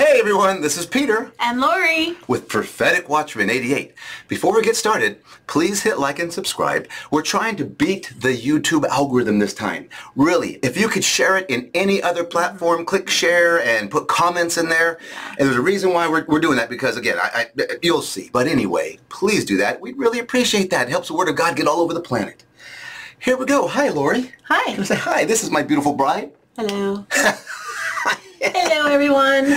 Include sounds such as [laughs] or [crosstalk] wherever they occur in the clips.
Hey everyone, this is Peter And Lori. with Prophetic Watchmen 88. Before we get started, please hit like and subscribe. We're trying to beat the YouTube algorithm this time. Really, if you could share it in any other platform, click share and put comments in there. And there's a reason why we're, we're doing that because again, I, I, you'll see. But anyway, please do that. We'd really appreciate that. It helps the Word of God get all over the planet. Here we go. Hi, Lori. Hi. Can I say hi? This is my beautiful bride. Hello. [laughs] Hello, everyone.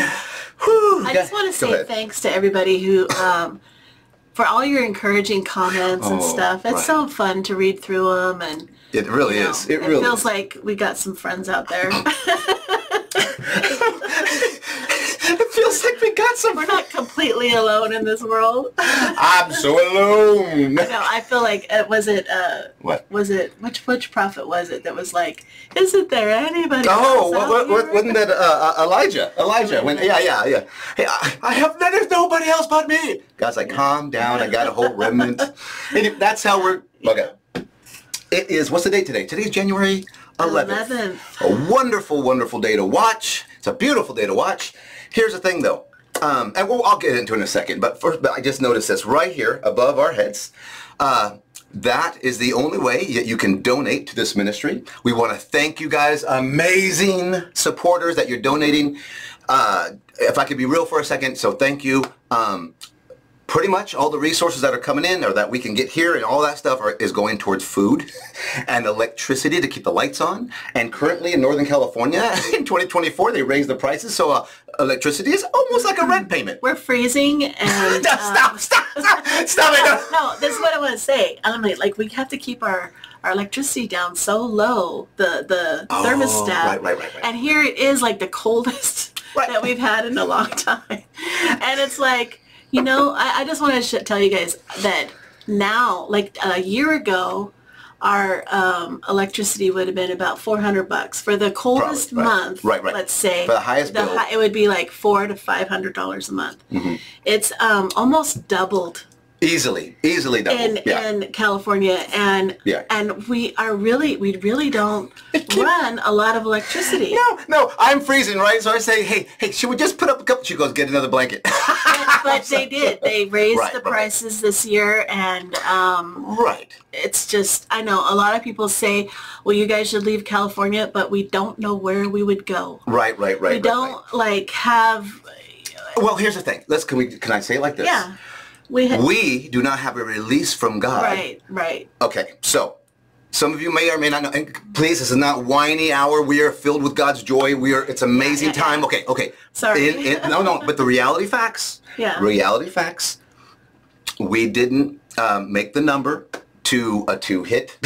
Whew. I just want to say thanks to everybody who, um, for all your encouraging comments and Oh, stuff. It's right. so fun to read through them, and It really you know, is. It really feels is. like we got some friends out there. [laughs] [laughs] it got some. We're not completely alone in this world. [laughs] I'm so alone. no, I feel like uh, was it uh, What? was it which which prophet was it that was like, isn't there anybody? Oh, else what, what, what, here?" wasn't that uh, uh, Elijah? Elijah. When, yeah, yeah, yeah. Hey, I, I have, there's nobody else but me. God's like, calm down. I got a whole remnant. [laughs] And that's how we're, okay. It is, what's the date today? Today's January 11th. 11th. A wonderful, wonderful day to watch. It's a beautiful day to watch. Here's the thing though. Um, and we'll, I'll get into it in a second. But first, but I just noticed this right here above our heads. Uh, that is the only way that you can donate to this ministry. We want to thank you guys, amazing supporters that you're donating. Uh, if I could be real for a second, so thank you. Um, pretty much all the resources that are coming in or that we can get here and all that stuff are, is going towards food [laughs] and electricity to keep the lights on. And currently in Northern California [laughs] in 2024, they raised the prices. So uh, electricity is almost like a rent payment. We're freezing [laughs] and stop, um, stop, stop, stop it. no, this is what I want to say. I like we have to keep our our electricity down so low, the the Oh, thermostat. right, right, right, right. And here it is like the coldest Right. that we've had in a long time. And it's like, you know, I, I just want to tell you guys that now, like a year ago, our um, electricity would have been about 400 bucks for the coldest right. month. Right, right. Let's say For the highest bill. Mm-hmm. hi- it would be like four to five hundred dollars a month. It's um, almost doubled Easily, easily double. in yeah. in California, and Yeah. and we are really we really don't [laughs] run a lot of electricity. no, no, I'm freezing, right? So I say, hey, hey, should we just put up a couple? She goes, get another blanket. but, but they [laughs] did. They raised Right, the right. prices this year, and um, right. it's just I know a lot of people say, well, you guys should leave California, but we don't know where we would go. Right, right, right. we right, don't like have Well, here's the thing. Let's can we can I say it like this? yeah. We We do not have a release from God. right right Okay, so some of you may or may not know. And please, this is not whiny hour. We are filled with God's joy. We are. It's amazing yeah, [laughs] yeah. time. Okay, okay. Sorry. In- in- no, no. But the reality facts. Yeah. Reality facts. We didn't um, make the number to uh, to hit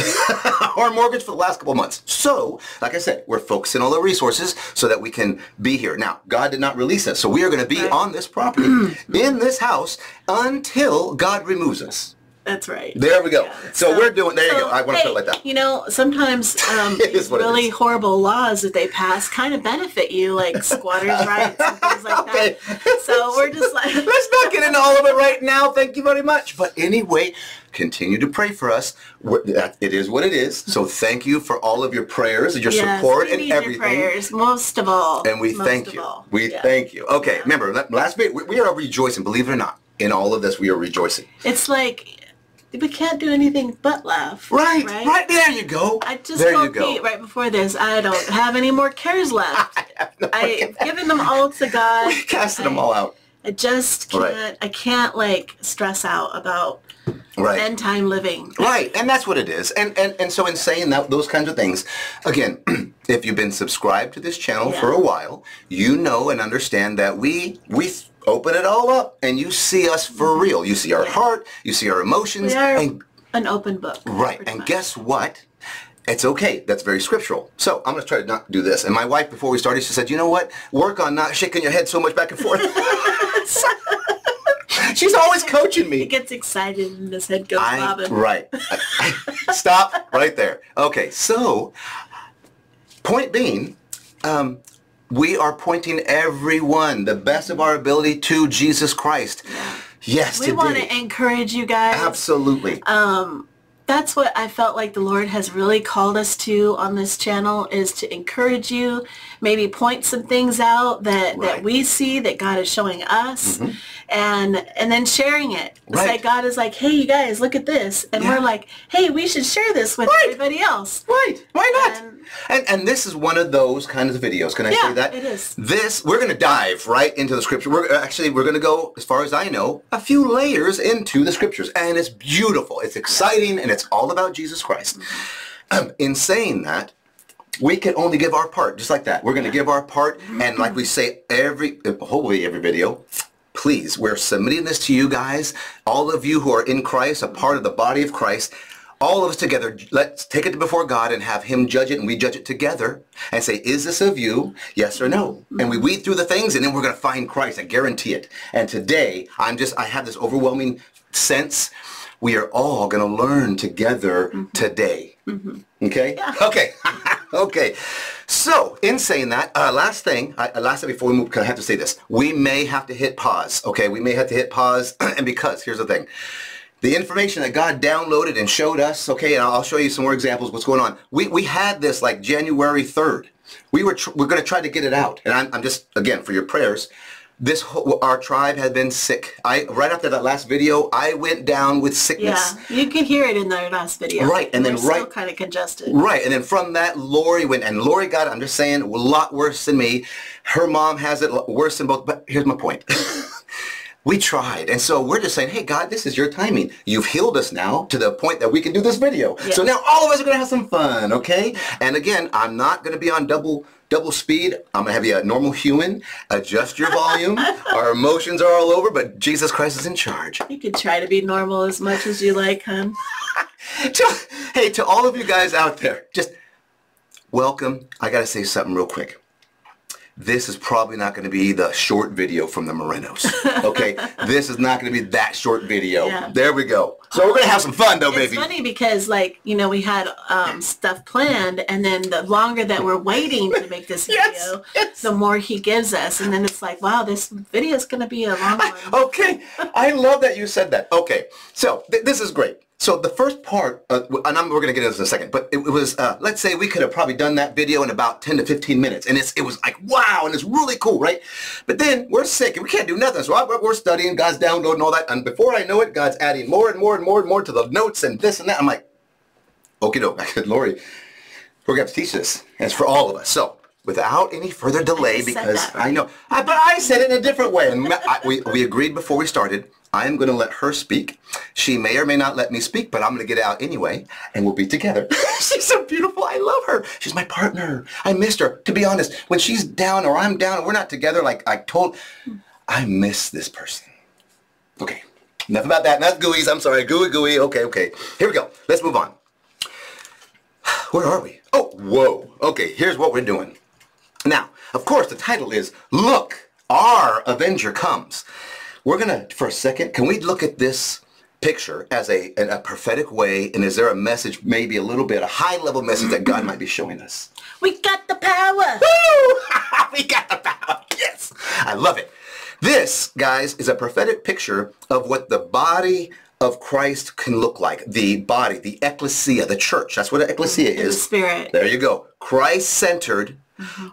our mortgage for the last couple months. So, like I said, we're focusing all the resources so that we can be here. Now, God did not release us, so we are going to be Right. on this property in this house until God removes us. That's right. There we go. Yeah. So, we're doing. There you go. I want to hey, it like that. You know, sometimes [laughs] um, It is these what it really horrible laws that they pass kind of benefit you, like [laughs] squatters' rights and things like Okay. that. So we're just like, [laughs] Let's not get into all of it right now. Thank you very much. But anyway, continue to pray for us. It is what it is. So thank you for all of your prayers and your yes, support we and need your everything. prayers most of all. And we thank you. all. We Yeah. thank you. Okay, Yeah. remember, last bit, we, we are rejoicing, believe it or not. In all of this, we are rejoicing. It's like we can't do anything but laugh. Right, right, there you go. I just there told. Pete right before this, I don't have any more cares [laughs] left. I've given them all to God. [laughs] We casted them I- all out. I just can't. Right. I can't like stress out about Right. end time living. Right, and that's what it is. And and, and so in saying that those kinds of things, again, [clears throat] if you've been subscribed to this channel Yeah. for a while, you know and understand that we we open it all up and you see us for real. You see our heart, you see our emotions, We are and an open book. right. And much. guess what? It's okay. That's very scriptural. So I'm going to try to not do this. And my wife, before we started, she said, you know what? Work on not shaking your head so much back and forth. [laughs] She's always coaching me. He gets excited and his head goes I, bobbing. right. Stop right there. Okay, so point being, um, we are pointing everyone, the best of our ability, to Jesus Christ. Yes, We want to encourage you guys. Absolutely. Um, that's what I felt like the Lord has really called us to on this channel is to encourage you, maybe point some things out that, Right. that we see that God is showing us and and then sharing it. It's like God is like, hey you guys, look at this. And Yeah. we're like, hey, we should share this with Right. everybody else. Right. Why not? And- And, and this is one of those kinds of videos. Can I Yeah, say that? it is. This we're going to dive right into the scripture. We're actually we're going to go as far as I know a few layers into the scriptures, and it's beautiful. It's exciting, and it's all about Jesus Christ. Um, in saying that, we can only give our part, just like that. We're going to give our part, and like we say every, hopefully every video, please, we're submitting this to you guys, all of you who are in Christ, a part of the body of Christ. All of us together, let's take it before God and have him judge it and we judge it together and say, is this of you? Yes or no? And we weed through the things and then we're going to find Christ. I guarantee it. And today, I'm just, I have this overwhelming sense we are all going to learn together today. Okay? Okay. [laughs] okay. So, in saying that, uh, last thing, I, uh, last thing before we move, because I have to say this. We may have to hit pause. Okay? We may have to hit pause. [clears throat] and because, here's the thing. The information that God downloaded and showed us, okay, and I'll show you some more examples of what's going on. We, we had this like January 3rd. We were, tr- we're going to try to get it out. And I'm, I'm just, again, for your prayers, this, whole, our tribe had been sick. I, right after that last video, I went down with sickness. Yeah, you could hear it in their last video. Right, and then We're still right- kind of congested. Right, and then from that, Lori went, and Lori got, I'm just saying, a lot worse than me. Her mom has it worse than both, but here's my point. [laughs] we tried, and so we're just saying, hey, God, this is your timing. You've healed us now to the point that we can do this video. So now all of us are going to have some fun, okay? And again, I'm not going to be on double double speed. I'm going to have you a normal human. Adjust your volume. [laughs] Our emotions are all over, but Jesus Christ is in charge. You can try to be normal as much as you like, hun. [laughs] to, hey, to all of you guys out there, just welcome. I got to say something real quick. This is probably not going to be the short video from the Morenos. [laughs] Okay, this is not going to be that short video. Yeah. There we go. So we're going to have some fun, though, It's baby. funny because, like, you know, we had um, stuff planned, and then the longer that we're waiting to make this [laughs] video, Yes, yes. the more he gives us, and then it's like, wow, this video is going to be a long one. Okay, I love that you said that. Okay, so th- this is great. So the first part, uh, and I'm, we're going to get into this in a second, but it, it was, uh, let's say we could have probably done that video in about 10 to 15 minutes, and it's, it was like, wow, and it's really cool, right? But then we're sick, and we can't do nothing, so I, we're studying, God's downloading all that, and before I know it, God's adding more and more and more and more to the notes and this and that. I'm like, okay, doke. I said, Lori, we're going to have to teach this, and it's for all of us. So without any further delay, because. I know, I, but I said it in a different way, and I, we, we agreed before we started. I am going to let her speak. She may or may not let me speak, but I'm going to get out anyway, and we'll be together. [laughs] she's so beautiful. I love her. She's my partner. I missed her. To be honest, when she's down or I'm down, we're not together, like I told, I miss this person. Okay, enough about that. Not gooey's. I'm sorry. Gooey, gooey. Okay, okay. Here we go. Let's move on. [sighs] Where are we? Oh, whoa. Okay, here's what we're doing. Now, of course, the title is Look, Our Avenger Comes. We're going to, for a second, can we look at this picture as a, a prophetic way, and is there a message, maybe a little bit, a high-level message that God might be showing us? We got the power. Woo! [laughs] we got the power. Yes. I love it. This, guys, is a prophetic picture of what the body of Christ can look like. The body, the ecclesia, the church. That's what an ecclesia In the is. spirit. There you go. Christ-centered.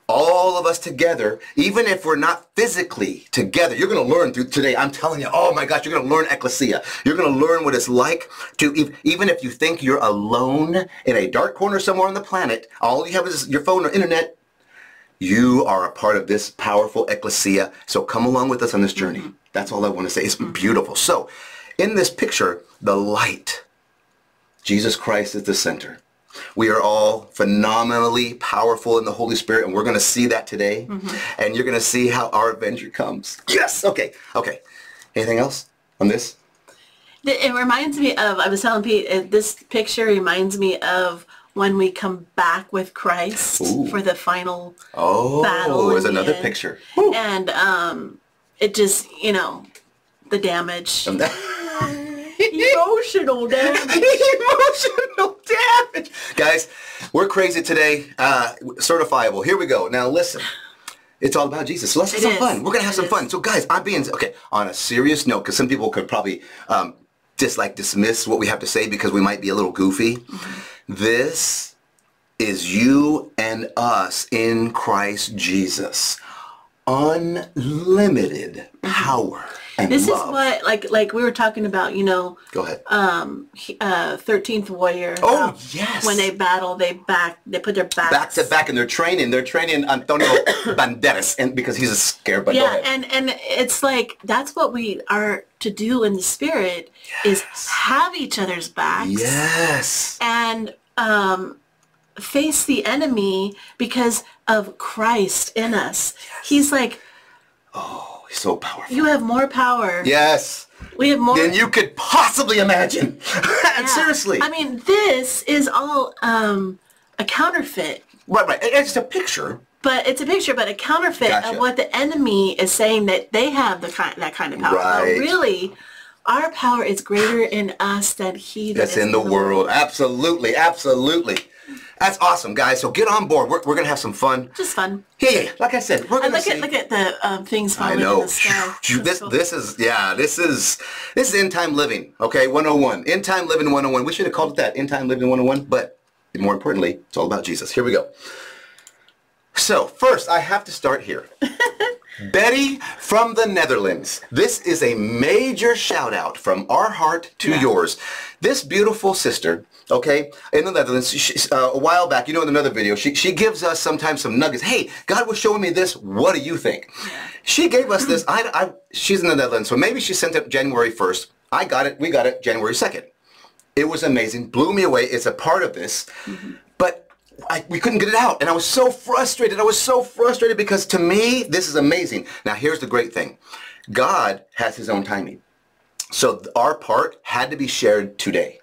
All of us together, even if we're not physically together, you're going to learn through today. I'm telling you, oh my gosh, you're going to learn ecclesia. You're going to learn what it's like to, ev- even if you think you're alone in a dark corner somewhere on the planet, all you have is your phone or internet, you are a part of this powerful ecclesia. So come along with us on this journey. Mm-hmm. That's all I want to say. It's mm-hmm. beautiful. So in this picture, the light, Jesus Christ is the center. We are all phenomenally powerful in the Holy Spirit, and we're going to see that today. And you're going to see how our Avenger comes. Yes. Okay. Okay. Anything else on this? It reminds me of, I was telling Pete, this picture reminds me of when we come back with Christ Ooh. for the final Oh, battle. there's another end. picture. And um, it just, you know, the damage. [laughs] Emotional damage. [laughs] Emotional damage. Guys, we're crazy today. Uh, certifiable. Here we go. Now listen. It's all about Jesus. So let's have It some is. fun. We're going to have It some is. fun. So guys, I'm being, okay, on a serious note, because some people could probably um, just like dismiss what we have to say because we might be a little goofy. This is you and us in Christ Jesus. Unlimited power and This love. is what like like we were talking about, you know, Go ahead. um uh 13th warrior. Oh, how yes. When they battle, they back they put their backs back to back and they're training. They're training Antonio [coughs] Banderas and because he's a scare, but Yeah, and and it's like that's what we are to do in the spirit is have each other's backs yes. and um face the enemy because of Christ in us. He's like, Oh, so powerful. you have more power. Yes. We have more Than you could possibly imagine. [laughs] Yeah. Seriously. I mean, this is all um, a counterfeit, right, right. It's a picture. but it's a picture, but a counterfeit Gotcha. of what the enemy is saying that they have the kind that kind of power. Right. But really, our power is greater in us than he that That's is in the world. Absolutely, absolutely. That's awesome, guys. So get on board. We're, we're going to have some fun. Just fun. Yeah, yeah, yeah. Like I said, we're going to look see. at look at the um, things I falling in know. the sky. This cool. this is yeah, this is this is end time living. Okay, 101. End time living 101. We should have called it that, end time living 101, but more importantly, it's all about Jesus. Here we go. So, first I have to start here. [laughs] Betty from the Netherlands. This is a major shout out from our heart to Yeah. yours. This beautiful sister, okay, in the Netherlands, she, uh, a while back, you know in another video, she, she gives us sometimes some nuggets. Hey, God was showing me this. What do you think? She gave us this. I, I, she's in the Netherlands, so maybe she sent it January 1st. I got it. We got it January 2nd. It was amazing. Blew me away. It's a part of this. But I, we couldn't get it out. And I was so frustrated. I was so frustrated because to me, this is amazing. Now, here's the great thing. God has his own timing. So our part had to be shared today.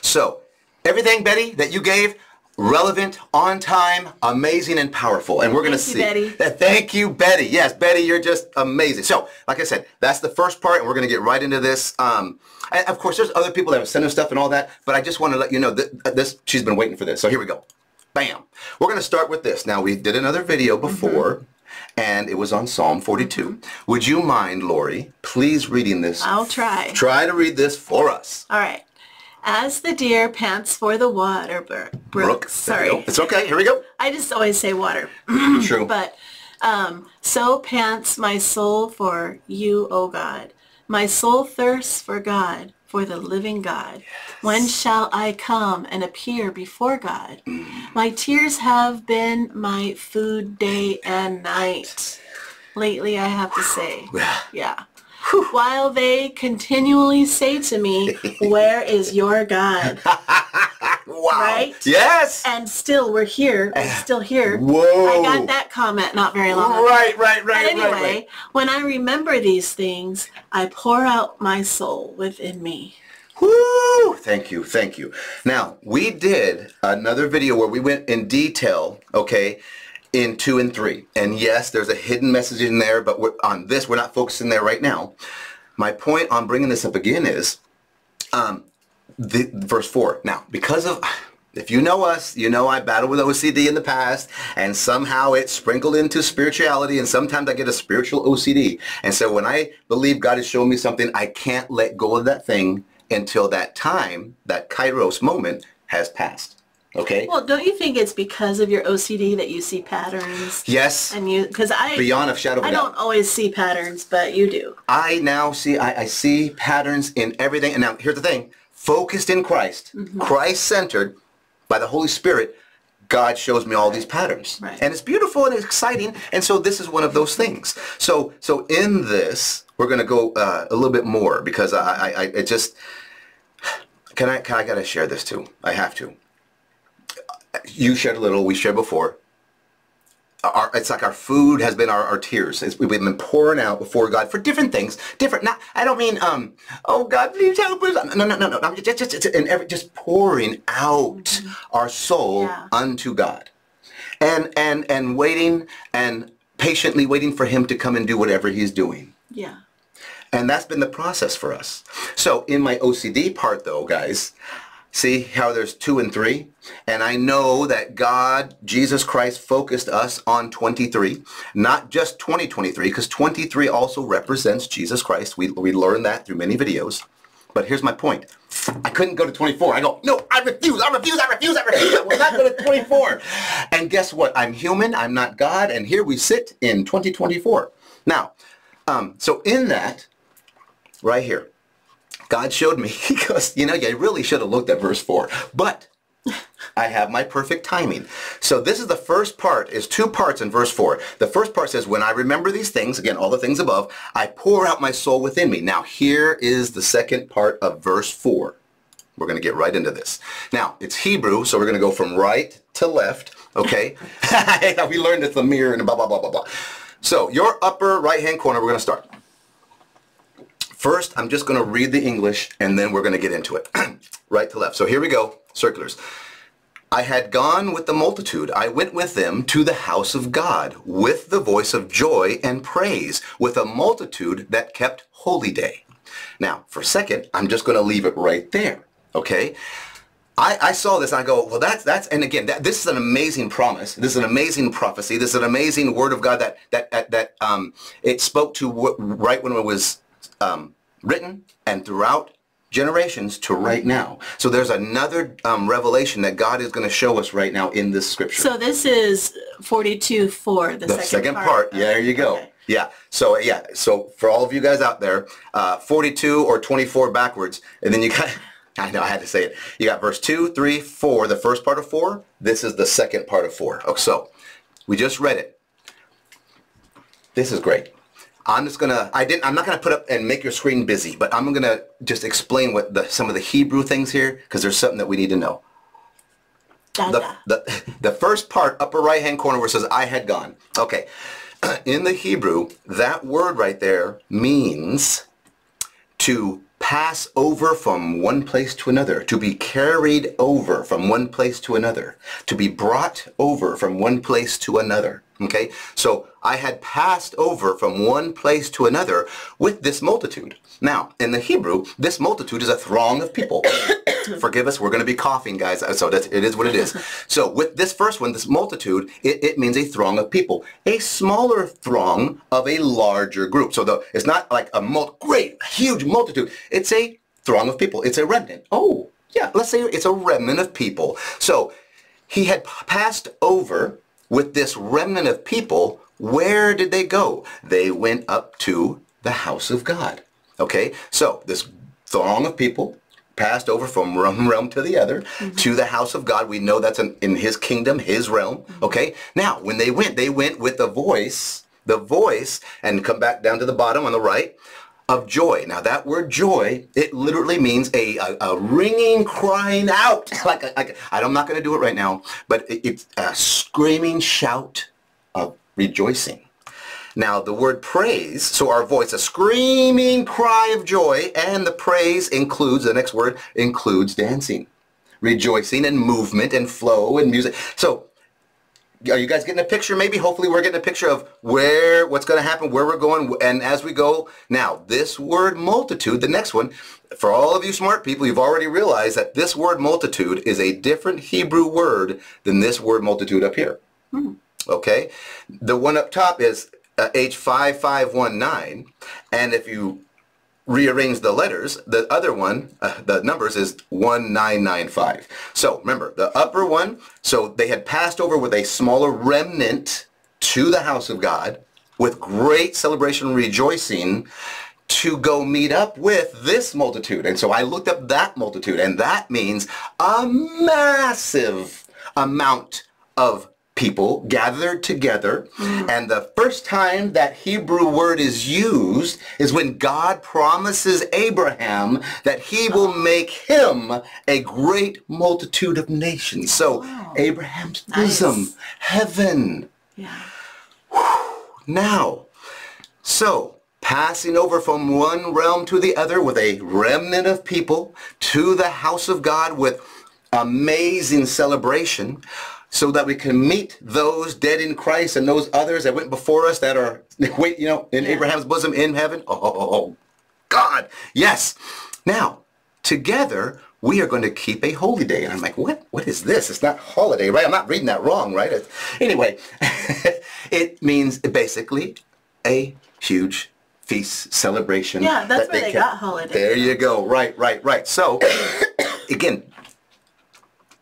So everything, Betty, that you gave, relevant, on time, amazing, and powerful. And we're going to Thank see. you, Betty. Uh, Thank you, Betty. Yes, Betty, you're just amazing. So, like I said, that's the first part, and we're going to get right into this. Um, and of course, there's other people that have sent us stuff and all that, but I just want to let you know that this she's been waiting for this. So here we go. Bam. We're going to start with this. Now, we did another video before, and it was on Psalm 42. Would you mind, Lori, please reading this? I'll try. Try to read this for us. All right. As the deer pants for the water brook. Brooke, Sorry. It's okay. Here we go. I just always say water. [clears throat] True. But um, so pants my soul for you, O God. My soul thirsts for God, for the living God. When shall I come and appear before God? My tears have been my food day and night. Lately, I have to say. Yeah. While they continually say to me, where is your God? [laughs] wow. Right? Yes. And still, we're here. We're still here. Whoa. I got that comment not very long ago. Right, right, right, But anyway, right, right. when I remember these things, I pour out my soul within me. Woo! Thank you, thank you. Now, we did another video where we went in detail, okay, in two and three. And yes, there's a hidden message in there, but we're, on this, we're not focusing there right now. My point on bringing this up again is, um, the, verse four. Now, because of, if you know us, you know I battled with OCD in the past, and somehow it sprinkled into spirituality, and sometimes I get a spiritual OCD. And so when I believe God is showing me something, I can't let go of that thing until that time, that kairos moment, has passed. Okay? Well, don't you think it's because of your OCD that you see patterns? yes. And you, because I, Beyond a shadow I doubt. don't always see patterns, but you do. I now see, I, I see patterns in everything. And now here's the thing, focused in Christ, Mm-hmm. Christ-centered by the Holy Spirit, God shows me all these patterns. Right. And it's beautiful and it's exciting. And so this is one of those things. So, so in this, we're going to go uh, a little bit more because I, I, I just, can I, can I got to share this too. I have to. You shared a little, we shared before our, it's like our food has been our, our tears. It's, we've been pouring out before God for different things. Different. Not. I don't mean. Um. Oh God, please help us. No, no, no, no. I'm just, just, just, and every, just pouring out our soul Yeah. unto God, and and and waiting and patiently waiting for Him to come and do whatever He's doing. Yeah. And that's been the process for us. So in my OCD part though, guys, see how there's two and three? And I know that God, Jesus Christ, focused us on 23, not just 2023, because 23 also represents Jesus Christ. We, we learned that through many videos. But here's my point. I couldn't go to 24. I go, no, I refuse, I refuse, I refuse, I refuse. I will not go to 24. and guess what? I'm human, I'm not God, and here we sit in 2024. Now, um, so in that, right here, God showed me, [laughs] he goes, you know, you really should have looked at verse 4. But I have my perfect timing. So this is the first part, is two parts in verse 4. The first part says, when I remember these things, again, all the things above, I pour out my soul within me. Now here is the second part of verse 4. We're going to get right into this. Now, it's Hebrew, so we're going to go from right to left, okay? [laughs] we learned it's the mirror and blah, blah, blah, blah, blah. So your upper right-hand corner, we're going to start. First, I'm just going to read the English, and then we're going to get into it. [clears throat] right to left. So here we go, circulars. I had gone with the multitude. I went with them to the house of God with the voice of joy and praise, with a multitude that kept holy day. Now, for a second, I'm just going to leave it right there. Okay? I, I saw this and I go, well, that's, that's, and again, that, this is an amazing promise. This is an amazing prophecy. This is an amazing word of God that, that, that, that um, it spoke to right when it was um, written and throughout generations to right now. So there's another um, revelation that God is going to show us right now in this scripture. So this is 42 4, the, the second, second part. part. Yeah, there you go. Okay. Yeah. So yeah. So for all of you guys out there, uh, 42 or 24 backwards, and then you got. [laughs] I know I had to say it. You got verse 2, 3, 4, the first part of 4. This is the second part of 4. Okay, so we just read it. This is great. I'm just gonna. I didn't. I'm not gonna put up and make your screen busy, but I'm gonna just explain what the some of the Hebrew things here because there's something that we need to know. The, the, the first part, upper right hand corner where it says I had gone. Okay. [clears throat] In the Hebrew, that word right there means to pass over from one place to another, to be carried over from one place to another, to be brought over from one place to another. Okay? So I had passed over from one place to another with this multitude. Now, in the Hebrew, this multitude is a throng of people. [coughs] Forgive us, we're going to be coughing, guys. Uh, so that's, it is what it is. [laughs] So with this first one, this multitude, it, it means a throng of people. A smaller throng of a larger group. So the, it's not like a mul- great, huge multitude. It's a throng of people. It's a remnant. Oh, yeah, let's say it's a remnant of people. So he had passed over with this remnant of people. Where did they go? They went up to the house of God. Okay, so this throng of people passed over from [laughs] one realm to the other mm-hmm. to the house of God. We know that's in, in his kingdom, his realm. Mm-hmm. Okay, now when they went, they went with the voice, the voice, and come back down to the bottom on the right of joy. Now that word joy, it literally means a, a, a ringing, crying out. [laughs] like, a, like I'm not going to do it right now, but it, it's a screaming shout rejoicing. Now the word praise, so our voice, a screaming cry of joy, and the praise includes, the next word includes dancing, rejoicing and movement and flow and music. So are you guys getting a picture maybe? Hopefully we're getting a picture of where, what's going to happen, where we're going, and as we go. Now, this word multitude, the next one, for all of you smart people, you've already realized that this word multitude is a different Hebrew word than this word multitude up here. Hmm. Okay? The one up top is uh, H5519, and if you rearrange the letters, the other one, uh, the numbers is 1995. So remember, the upper one, so they had passed over with a smaller remnant to the house of God with great celebration and rejoicing to go meet up with this multitude. And so I looked up that multitude, and that means a massive amount of people gathered together. And the first time that Hebrew word is used is when God promises Abraham that he will make him a great multitude of nations. So Abraham's Nice. bosom, heaven. Yeah. Now, so passing over from one realm to the other with a remnant of people to the house of God with amazing celebration so that we can meet those dead in Christ and those others that went before us that are, [laughs] wait, you know, in Yeah. Abraham's bosom in heaven. Oh, oh, oh, oh. God, yes. Now, together, we are going to keep a holy day. And I'm like, what? What is this? It's not holiday, right? I'm not reading that wrong, right? It's- Anyway, [laughs] it means basically a huge feast, celebration. Yeah, that's that where they can- got holiday There you go. Right, right, right. So, [coughs] again,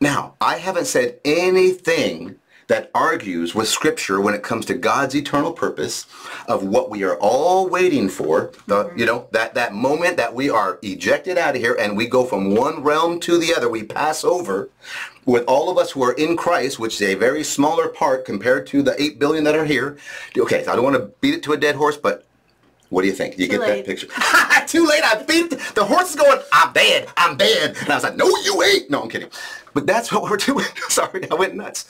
now, I haven't said anything that argues with Scripture when it comes to God's eternal purpose of what we are all waiting for. The, mm-hmm. You know, that, that moment that we are ejected out of here and we go from one realm to the other. We pass over with all of us who are in Christ, which is a very smaller part compared to the 8 billion that are here. Okay, so I don't want to beat it to a dead horse, but what do you think? Do you Too get late. that picture? [laughs] Too late. I beat it. The horse is going, I'm dead. I'm dead. And I was like, no, you ain't. No, I'm kidding. But that's what we're doing. [laughs] Sorry, I went nuts.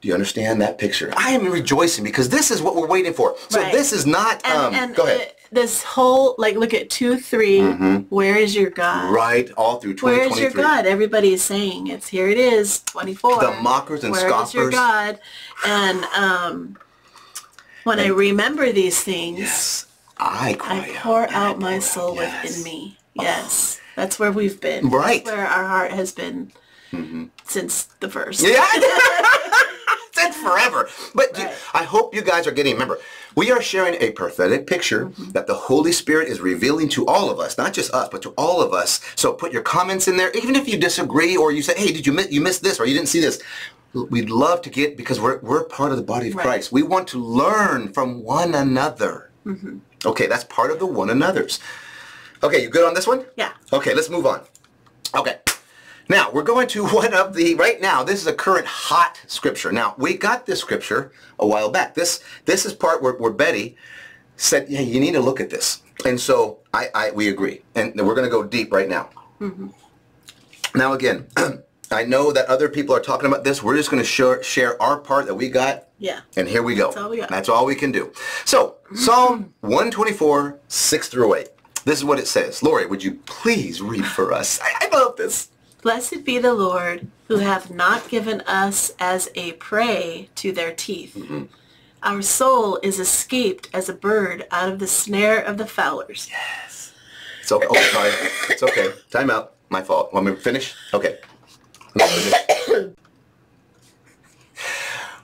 Do you understand that picture? I am rejoicing because this is what we're waiting for. So Right. this is not, And, um, and go ahead. Uh, this whole, like, look at 2, 3, where is your God? right, all through Where is your God? Everybody is saying it's here. It is 24. The mockers and scoffers. Where is your. God? And um, when I remember these things, Yes. I cry I pour and out my soul Yes. within me. Yes, that's where we've been. Right. That's where our heart has been since the first. Yeah. [laughs] [laughs] Since forever. But you- I hope you guys are getting, remember, we are sharing a prophetic picture Mm-hmm. that the Holy Spirit is revealing to all of us, not just us, but to all of us. So put your comments in there, even if you disagree or you say, hey, did you miss, you missed this or you didn't see this. We'd love to get, because we're, we're part of the body of Right. Christ. We want to learn from one another. Mm-hmm. Okay, that's part of the one another's. Okay, you good on this one? Yeah. Okay, let's move on. Okay. Now, we're going to [laughs] one of the, right now, this is a current hot scripture. Now, we got this scripture a while back. This this is part where, where Betty said, yeah, you need to look at this. And so I, I we agree. And we're going to go deep right now. Mm-hmm. Now, again, [clears throat] I know that other people are talking about this. We're just going to share, share our part that we got Yeah. and here we go. That's all we got. That's all we can do. So, Psalm [laughs] 124, 6 through 8. This is what it says. Lori, would you please read for us? I, I love this. Blessed be the Lord, who hath not given us as a prey to their teeth. Mm-hmm. Our soul is escaped as a bird out of the snare of the fowlers. It's okay. Oh, sorry. It's okay. Time out. My fault. Want me to finish? Okay. Finish. [coughs]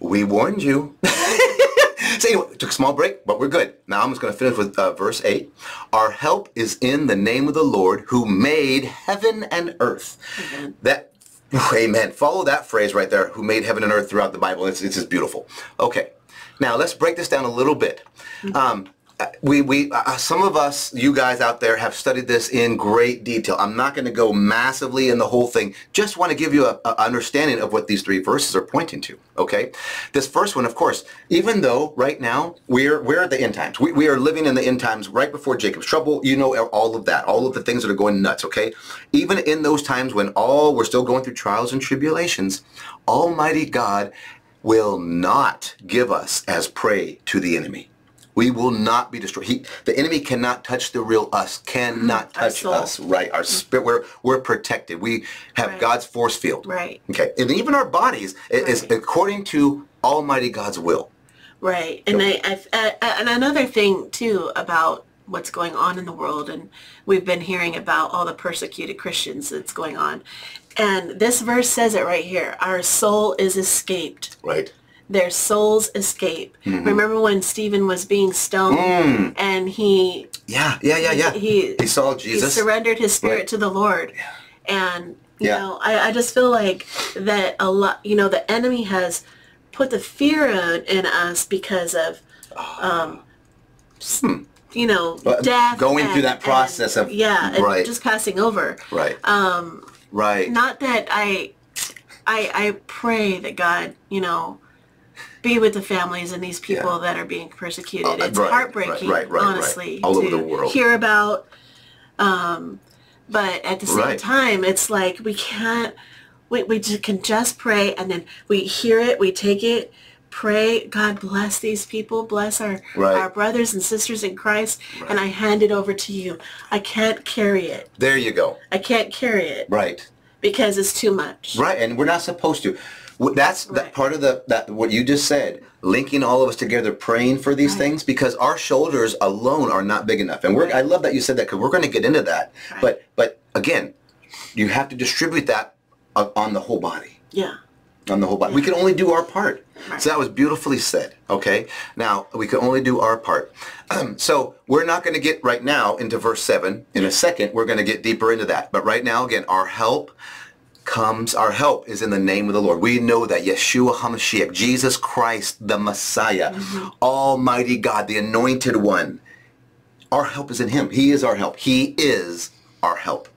we warned you. [laughs] so anyway, took a small break, but we're good. Now I'm just going to finish with uh, verse 8. Our help is in the name of the Lord who made heaven and earth. That, [sighs] amen. Follow that phrase right there, who made heaven and earth throughout the Bible. It's, it's just beautiful. Okay. Now let's break this down a little bit. Um, uh, we, we, uh, some of us, you guys out there have studied this in great detail. I'm not going to go massively in the whole thing. Just want to give you a, a understanding of what these three verses are pointing to. Okay. This first one, of course, even though right now we're, we're at the end times. We, we are living in the end times right before Jacob's trouble. You know, all of that, all of the things that are going nuts. Okay. Even in those times when all, we're still going through trials and tribulations, Almighty God will not give us as prey to the enemy. We will not be destroyed. He, the enemy cannot touch the real us, cannot touch us, right? Our spirit, we're, we're protected. We have Right. God's force field. Right. Okay. And even our bodies i- is according to Almighty God's will. Right. And I, I've, uh, and another thing too about what's going on in the world, and we've been hearing about all the persecuted Christians that's going on. And this verse says it right here. Our soul is escaped. Right. Their souls escape. Mm-hmm. Remember when Stephen was being stoned Mm. and he Yeah, yeah, yeah, yeah. He- He saw Jesus. he surrendered his spirit Right. to the Lord. And, you Yeah. know, I, I just feel like that a lot, you know, the enemy has put the fear in, in us because of, um, s- you know, But death. going through that process and- of- yeah, and right. just passing over. right. Um, right. Not that I, I, I pray that God, you know, be with the families and these people Yeah. that are being persecuted. Uh, it's right, heartbreaking, right, right, honestly, All over to the world. hear about. Um, but at the same Right. time, it's like we can't. We we just can just pray, and then we hear it, we take it, pray. God bless these people, bless our our brothers and sisters in Christ, and I hand it over to you. I can't carry it. There you go. I can't carry it Right. because it's too much. Right, and we're not supposed to. That's that part of the that what you just said, linking all of us together, praying for these Right. things because our shoulders alone are not big enough. And we're I love that you said that because we're going to get into that. Right. But but again, you have to distribute that on the whole body, Yeah. on the whole body. We can only do our part. So that was beautifully said, okay? Now, we can only do our part. Um, so we're not going to get right now into verse 7. In a second, we're going to get deeper into that. But right now, again, our help comes, our help is in the name of the Lord. We know that Yeshua HaMashiach, Jesus Christ, the Messiah, mm-hmm. Almighty God, the Anointed One, our help is in him. He is our help. He is our help.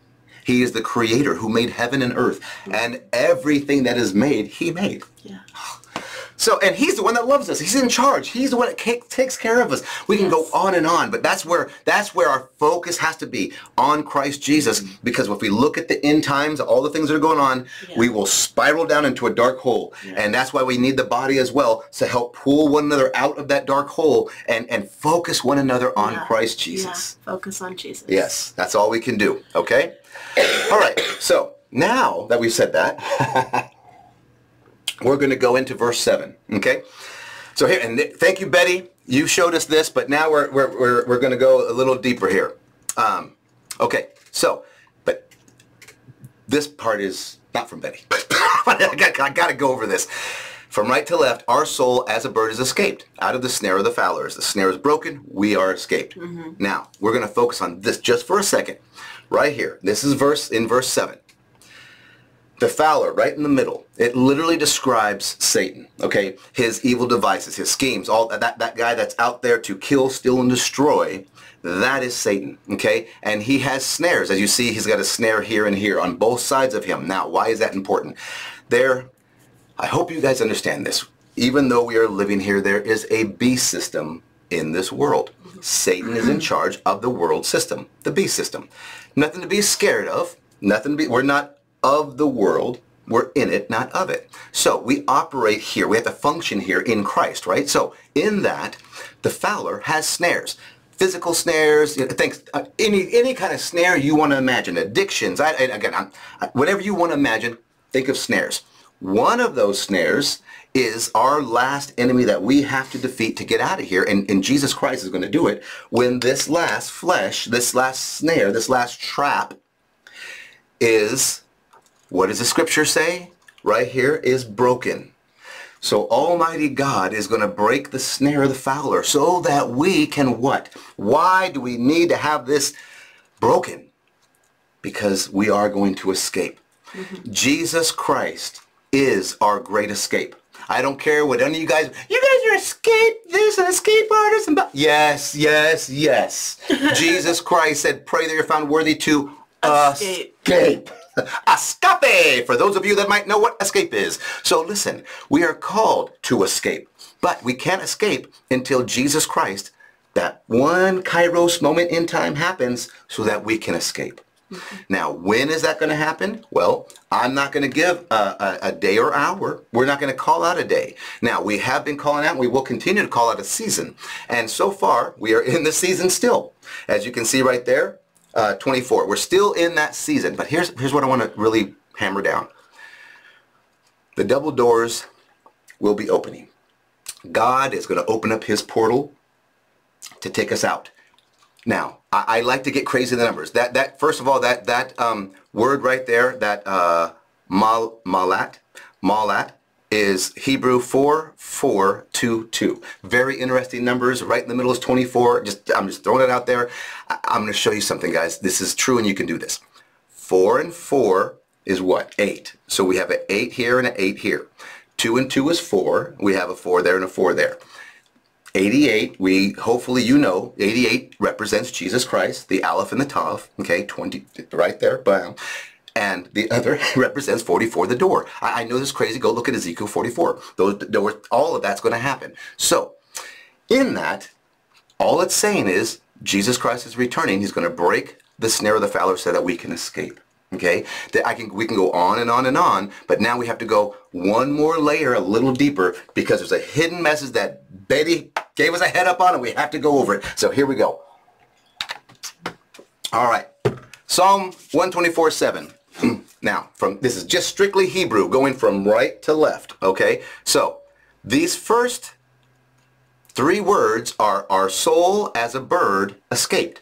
He is the creator who made heaven and earth and everything that is made, he made. Yeah. So, and he's the one that loves us. He's in charge. He's the one that takes care of us. We can yes. go on and on, but that's where that's where our focus has to be on Christ Jesus. Mm-hmm. Because if we look at the end times, all the things that are going on, yeah. we will spiral down into a dark hole, yeah. and that's why we need the body as well to help pull one another out of that dark hole and and focus one another on yeah. Christ Jesus. Focus on Jesus. Yes, that's all we can do. Okay. all right. So now that we've said that. [laughs] we're going to go into verse 7. Okay? So here, and thank you, Betty. You showed us this, but now we're, we're, we're, we're going to go a little deeper here. Um, okay, so, but this part is not from Betty. [laughs] I got, I got to go over this. From right to left, our soul as a bird is escaped out of the snare of the fowlers. The snare is broken. We are escaped. Mm-hmm. Now, we're going to focus on this just for a second. Right here. This is verse in verse 7 the fowler right in the middle it literally describes satan okay? His evil devices his schemes all that that guy that's out there to kill steal and destroy that is satan okay? And he has snares. As you see he's got a snare here and here on both sides of him. Now why is that important? There i hope you guys understand this. Even though we are living here there is a beast system in this world. Satan is in charge of the world system the beast system. Nothing to be scared of nothing to be we're not of the world. We're in it, not of it. So we operate here. We have to function here in Christ, right? So in that, the fowler has snares physical snares, things, uh, any any kind of snare you want to imagine, addictions. I, again, I, whatever you want to imagine, think of snares. One of those snares is our last enemy that we have to defeat to get out of here, and, and Jesus Christ is going to do it when this last flesh, this last snare, this last trap is what does the scripture say? Right here is broken. So Almighty God is going to break the snare of the fowler so that we can what? Why do we need to have this broken? Because we are going to escape. Mm-hmm. Jesus Christ is our great escape. I don't care what any of you guys, you guys are escape this and escape artists and yes, yes, yes. [laughs] Jesus Christ said, pray that you're found worthy to escape. escape. [laughs] escape, for those of you that might know what escape is. So listen, we are called to escape, but we can't escape until Jesus Christ, that one kairos moment in time happens so that we can escape. Mm-hmm. Now, when is that going to happen? Well, I'm not going to give a, a, a, day or hour. We're not going to call out a day. Now, we have been calling out, and we will continue to call out a season. And so far, we are in the season still. As you can see right there, uh, 24. We're still in that season, but here's, here's what I want to really hammer down. The double doors will be opening. God is going to open up his portal to take us out. Now, I, I like to get crazy in the numbers. That, that first of all, that, that um, word right there, that uh, mal, malat, malat, is Hebrew 4422. Very interesting numbers. Right in the middle is 24. Just I'm just throwing it out there. I, am going to show you something, guys. This is true and you can do this. 4 and 4 is what? 8. So we have an 8 here and an 8 here. 2 and 2 is 4. We have a 4 there and a 4 there. 88, we hopefully you know, 88 represents Jesus Christ, the Aleph and the Tav, okay, 20, right there, bam and the other [laughs] represents 44, the door. I, I, know this is crazy. Go look at Ezekiel 44. Those doors, all of that's going to happen. So, in that, all it's saying is Jesus Christ is returning. He's going to break the snare of the fowler so that we can escape. Okay, that I can we can go on and on and on, but now we have to go one more layer, a little deeper, because there's a hidden message that Betty gave us a head up on, and we have to go over it. So here we go. All right, Psalm 124, 7. Now, from this is just strictly Hebrew, going from right to left, okay? So, these first three words are our soul as a bird escaped.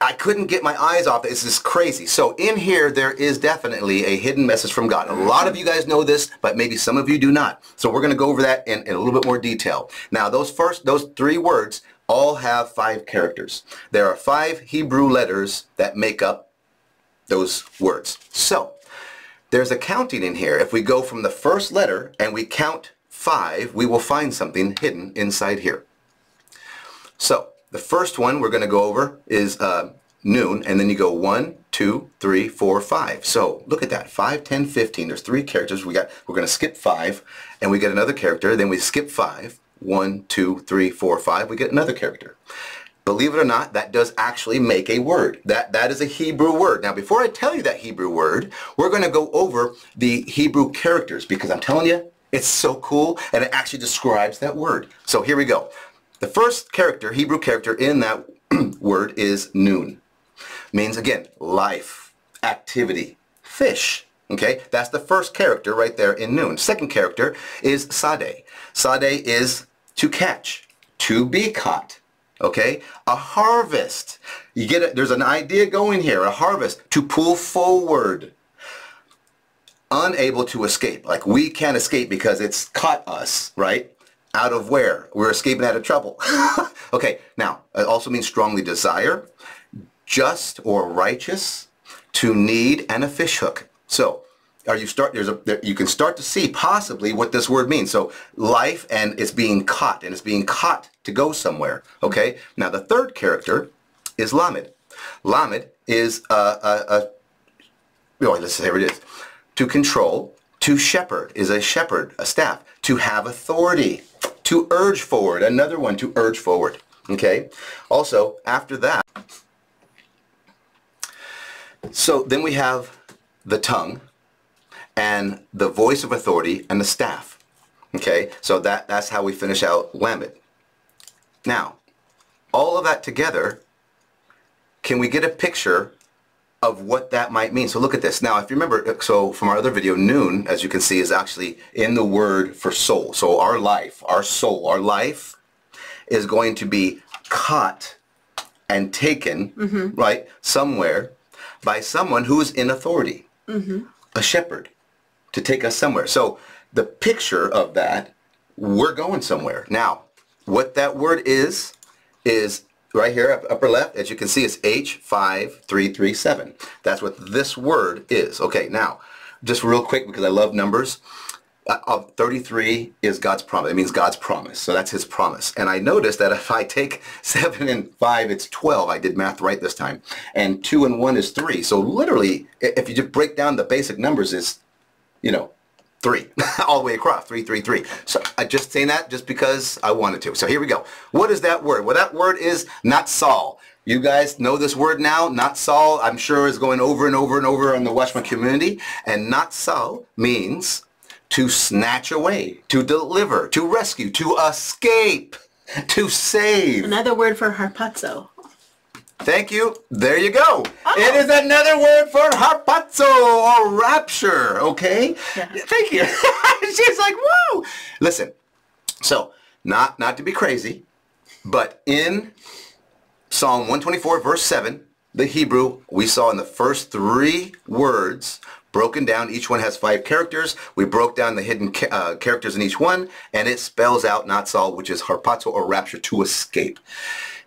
I couldn't get my eyes off it. This is crazy. So in here, there is definitely a hidden message from God. A lot of you guys know this, but maybe some of you do not. So we're going to go over that in, in a little bit more detail. Now, those first, those three words all have five characters. There are five Hebrew letters that make up those words. So there's a counting in here. If we go from the first letter and we count five, we will find something hidden inside here. So the first one we're going to go over is uh, noon, and then you go one, two, three, four, five. So look at that, 5, 10, 15. There's three characters. We got, we're going to skip five, and we get another character. Then we skip five. One, two, three, four, five. We get another character. Believe it or not, that does actually make a word. That, that is a Hebrew word. Now, before I tell you that Hebrew word, we're going to go over the Hebrew characters because I'm telling you, it's so cool and it actually describes that word. So here we go. The first character, Hebrew character in that [clears throat] word is noon. Means again, life, activity, fish. Okay, that's the first character right there in noon. Second character is sade. Sade is to catch, to be caught. Okay, a harvest. You get it. There's an idea going here. A harvest to pull forward. Unable to escape. Like we can't escape because it's caught us, right? Out of where? We're escaping out of trouble. [laughs] okay, now, it also means strongly desire, just or righteous, to need, and a fish hook. So, are you start there's a you can start to see possibly what this word means. So life and it's being caught and it's being caught to go somewhere. Okay. Now the third character is Lamed. Lamed is a, a, a oh, let's say it is to control. To shepherd is a shepherd, a staff. To have authority to urge forward. Another one to urge forward. Okay. Also, after that, so then we have the tongue and the voice of authority and the staff. Okay. So that, that's how we finish out Lamed. Now, all of that together, can we get a picture of what that might mean. So look at this. Now, if you remember, so from our other video, noon, as you can see, is actually in the word for soul. So our life, our soul, our life is going to be caught and taken, mm-hmm. right, somewhere by someone who is in authority, mm-hmm. a shepherd, to take us somewhere. So the picture of that, we're going somewhere. Now, what that word is, is right here, upper left, as you can see, it's H5337. That's what this word is. Okay, now, just real quick, because I love numbers, uh, 33 is God's promise. It means God's promise. So that's his promise. And I noticed that if I take [laughs] 7 and 5, it's 12. I did math right this time. And 2 and 1 is 3. So literally, if you just break down the basic numbers, is, you know, three [laughs] all the way across three three three. So i just saying that just because i wanted to. So here we go. What is that word? Well that word is natsal. you guys know this word now natsal, i'm sure is going over and over and over in the Westman community. And natsal means to snatch away to deliver to rescue to escape to save. Another word for harpazo Thank you. There you go. Oh. It is another word for harpazo or rapture. Okay. Yeah. Thank you. [laughs] She's like, whoa. Listen. So, not not to be crazy, but in Psalm 124, verse 7, the Hebrew we saw in the first three words broken down. Each one has five characters. We broke down the hidden ca uh, characters in each one, and it spells out natsal, which is harpazo or rapture to escape.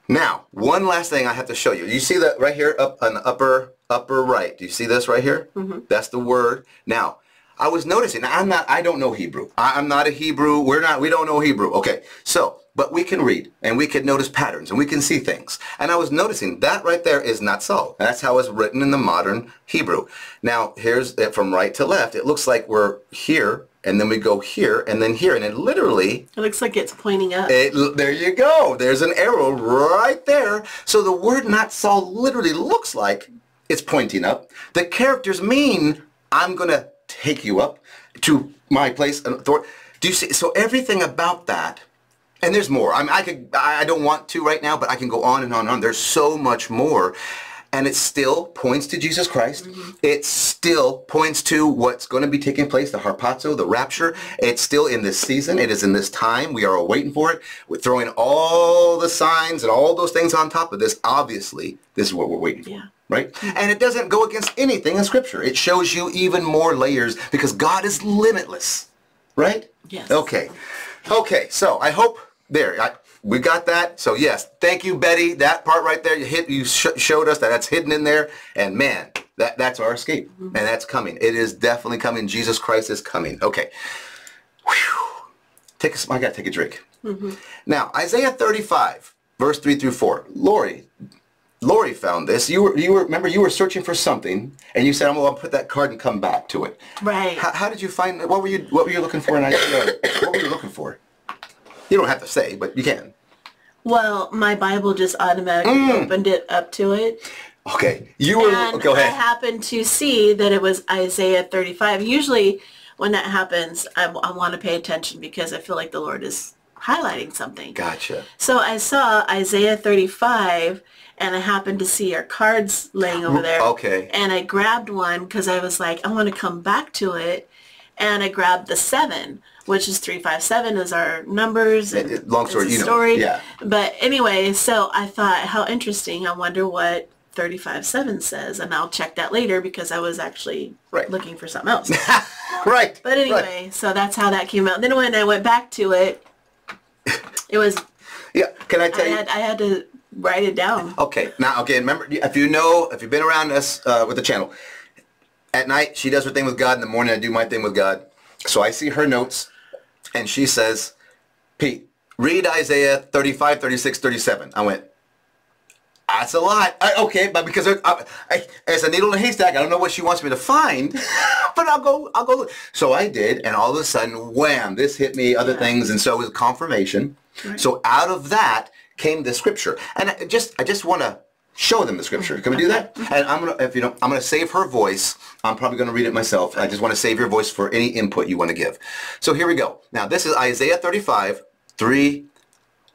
Now, one last thing I have to show you. You see that right here up on the upper upper right? Do you see this right here? Mm -hmm. That's the word. Now, I was noticing. I'm not. I don't know Hebrew. I, am not a Hebrew. We're not. We don't know Hebrew. Okay. So, but we can read and we can notice patterns and we can see things. And I was noticing that right there is natsal. That's how it's written in the modern Hebrew. Now, here's it from right to left. It looks like we're here and then we go here and then here and it literally it looks like it's pointing up. It, there you go. There's an arrow right there. So the word natsal literally looks like it's pointing up. The characters mean i'm gonna take you up to my place and do you see so everything about that and there's more. I mean, I could I don't want to right now but I can go on and on and on. There's so much more and it still points to Jesus Christ. Mm-hmm. It still points to what's going to be taking place, the harpazo, the rapture. It's still in this season. It is in this time. We are waiting for it. We're throwing all the signs and all those things on top of this. Obviously, this is what we're waiting for. Yeah. Right? Mm-hmm. And it doesn't go against anything in Scripture. It shows you even more layers because God is limitless. Right? Yes. Okay. Okay. So I hope there. I, we got that. So yes, thank you, Betty. That part right there, you hit, you sh- showed us that that's hidden in there, and man, that that's our escape, mm-hmm. and that's coming. It is definitely coming. Jesus Christ is coming. Okay. Whew. Take a. I gotta take a drink. Mm-hmm. Now Isaiah 35, verse three through four. Lori, Lori found this. You were you were remember you were searching for something, and you said, "I'm gonna put that card and come back to it." Right. How, how did you find? What were you What were you looking for in Isaiah? what were you looking for? You don't have to say, but you can. Well, my Bible just automatically Mm. opened it up to it. Okay, you were. And go I happened to see that it was Isaiah 35. Usually when that happens, I, want to pay attention because I feel like the Lord is highlighting something. Gotcha. So I saw Isaiah 35 and I happened to see our cards laying over there. Okay. And I grabbed one because I was like, I want to come back to it. And I grabbed the seven, which is 357 is our numbers. And It- long story, you know, story. yeah. But anyway, so I thought, how interesting. I wonder what 357 says. And I'll check that later because I was actually Right. looking for something else. [laughs] Right. But anyway, so that's how that came out. Then when I went back to it, [laughs] it was Yeah. Can I I tell you? had I had to write it down. Okay. Now, okay. Remember, if you know, if you've been around us uh, with the channel, at night she does her thing with God. In the morning, I do my thing with God. So I see her notes, and she says, "Pete, read Isaiah 35, 36, 37." I went. That's a lot. I, okay, but because I, I, it's a needle in a haystack, I don't know what she wants me to find, [laughs] but I'll go. I'll go. So I did, and all of a sudden, wham! This hit me. Other Yeah. things, and so it was confirmation. So out of that came the scripture, and I just, I just want to show them the scripture. Can we do that? Mm-hmm. And I'm gonna, if you don't, I'm gonna save her voice. I'm probably gonna read it myself. I just want to save your voice for any input you want to give. So here we go. Now this is Isaiah 35, 3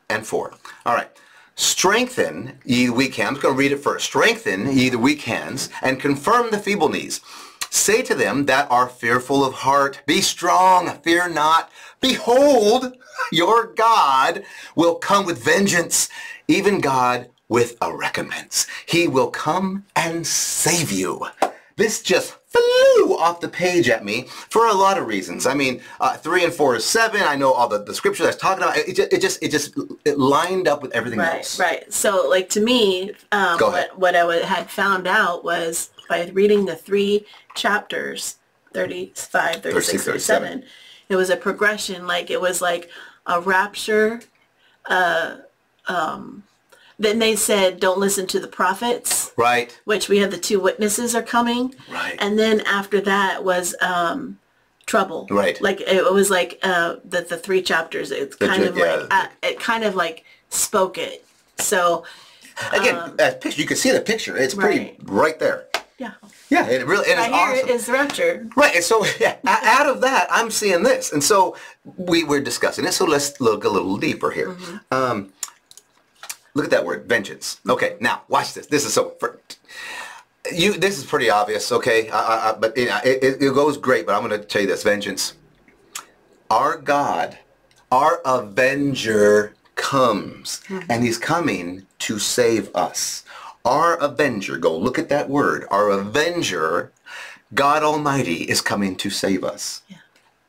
and 4. All right. Strengthen ye the weak hands. I'm to read it first. Strengthen ye the weak hands and confirm the feeble knees. Say to them that are fearful of heart, be strong, fear not. Behold, your God will come with vengeance, even God with a recompense. He will come and save you. This just flew off the page at me for a lot of reasons. I mean, uh, three and four is seven. I know all the, the scripture that's talking about. It, just, it just, it just, it lined up with everything Right, else. right. So, like to me, um, what what I had found out was by reading the three chapters, 35, 36, 36, 37, it was a progression. Like it was like a rapture. Uh, um, then they said, "Don't listen to the prophets," Right. which we have the two witnesses are coming. Right. And then after that was um, trouble. Right. Like it was like uh, the the three chapters. It's The kind ju- of yeah, like uh, it kind of like spoke it. So Again, that picture, you can see the picture. It's pretty Right. there. yeah, Yeah, it really, it is right here awesome. is the rapture. Right, and so [laughs] yeah, out of that, I'm seeing this, and so we were discussing it. So let's look a little deeper here. Mm-hmm. Um, look at that word, vengeance. Okay, now watch this. This is so. For, you, this is pretty obvious. Okay, I, I, but it, it, it goes great. But I'm going to tell you this: vengeance. Our God, our Avenger comes, and He's coming to save us. Our Avenger. Go look at that word. Our Avenger. God Almighty is coming to save us.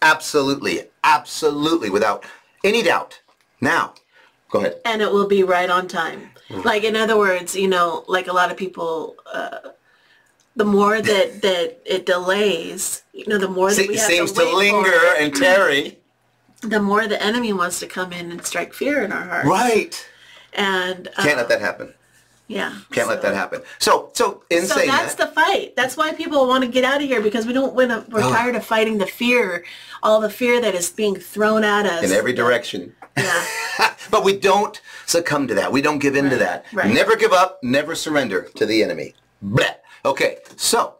Absolutely, absolutely, without any doubt. Now, go ahead. and it will be right on time. Like in other words, you know, like a lot of people, uh, the more that that it delays, you know, the more that we have seems to, to, wait for linger it, and tarry. [clears throat] the more the enemy wants to come in and strike fear in our hearts. Right. And uh, Can't let that happen. yeah, Can't let that happen. So, so in So that's that, the fight. That's why people want to get out of here because we don't. We're Oh. tired of fighting the fear, all the fear that is being thrown at us in every direction. Yeah, [laughs] but we don't succumb to that. We don't give in to that. right. Never give up. Never surrender to the enemy. Bleh. Okay, so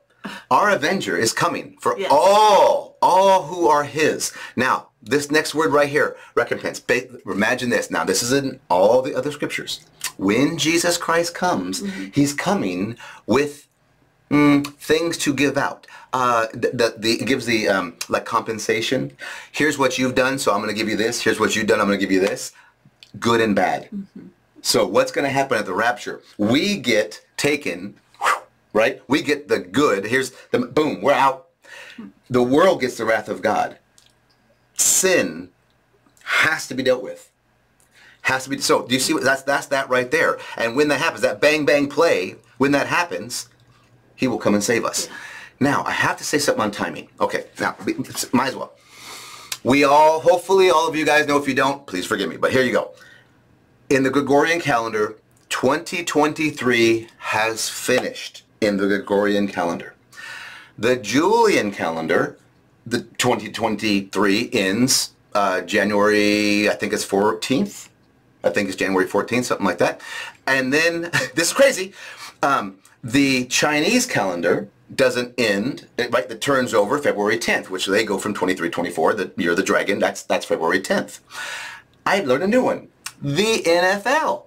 our Avenger is coming for Yes. all, all who are His. Now, this next word right here, recompense. Imagine this. Now, this is in all the other scriptures. when Jesus Christ comes, mm-hmm. he's coming with mm, things to give out. Uh, the, the, the, it gives the um, like compensation. Here's what you've done, so I'm going to give you this. Here's what you've done, I'm going to give you this. Good and bad. So what's going to happen at the rapture? We get taken, right? We get the good. Here's the boom. We're out. The world gets the wrath of God. Sin has to be dealt with. Has to be so. Do you see what that's that's that right there? And when that happens, that bang bang play, when that happens, he will come and save us. Now I have to say something on timing. Okay, now might as well. We all, hopefully, all of you guys know. If you don't, please forgive me. But here you go. In the Gregorian calendar, 2023 has finished in the Gregorian calendar. The Julian calendar, the 2023 ends uh, January, I think it's 14th. I think it's January 14th, something like that. And then, [laughs] this is crazy, um, the Chinese calendar doesn't end, it, right, that turns over February 10th, which they go from 23-24, the year of the dragon, that's, that's February 10th. I learned a new one. The NFL.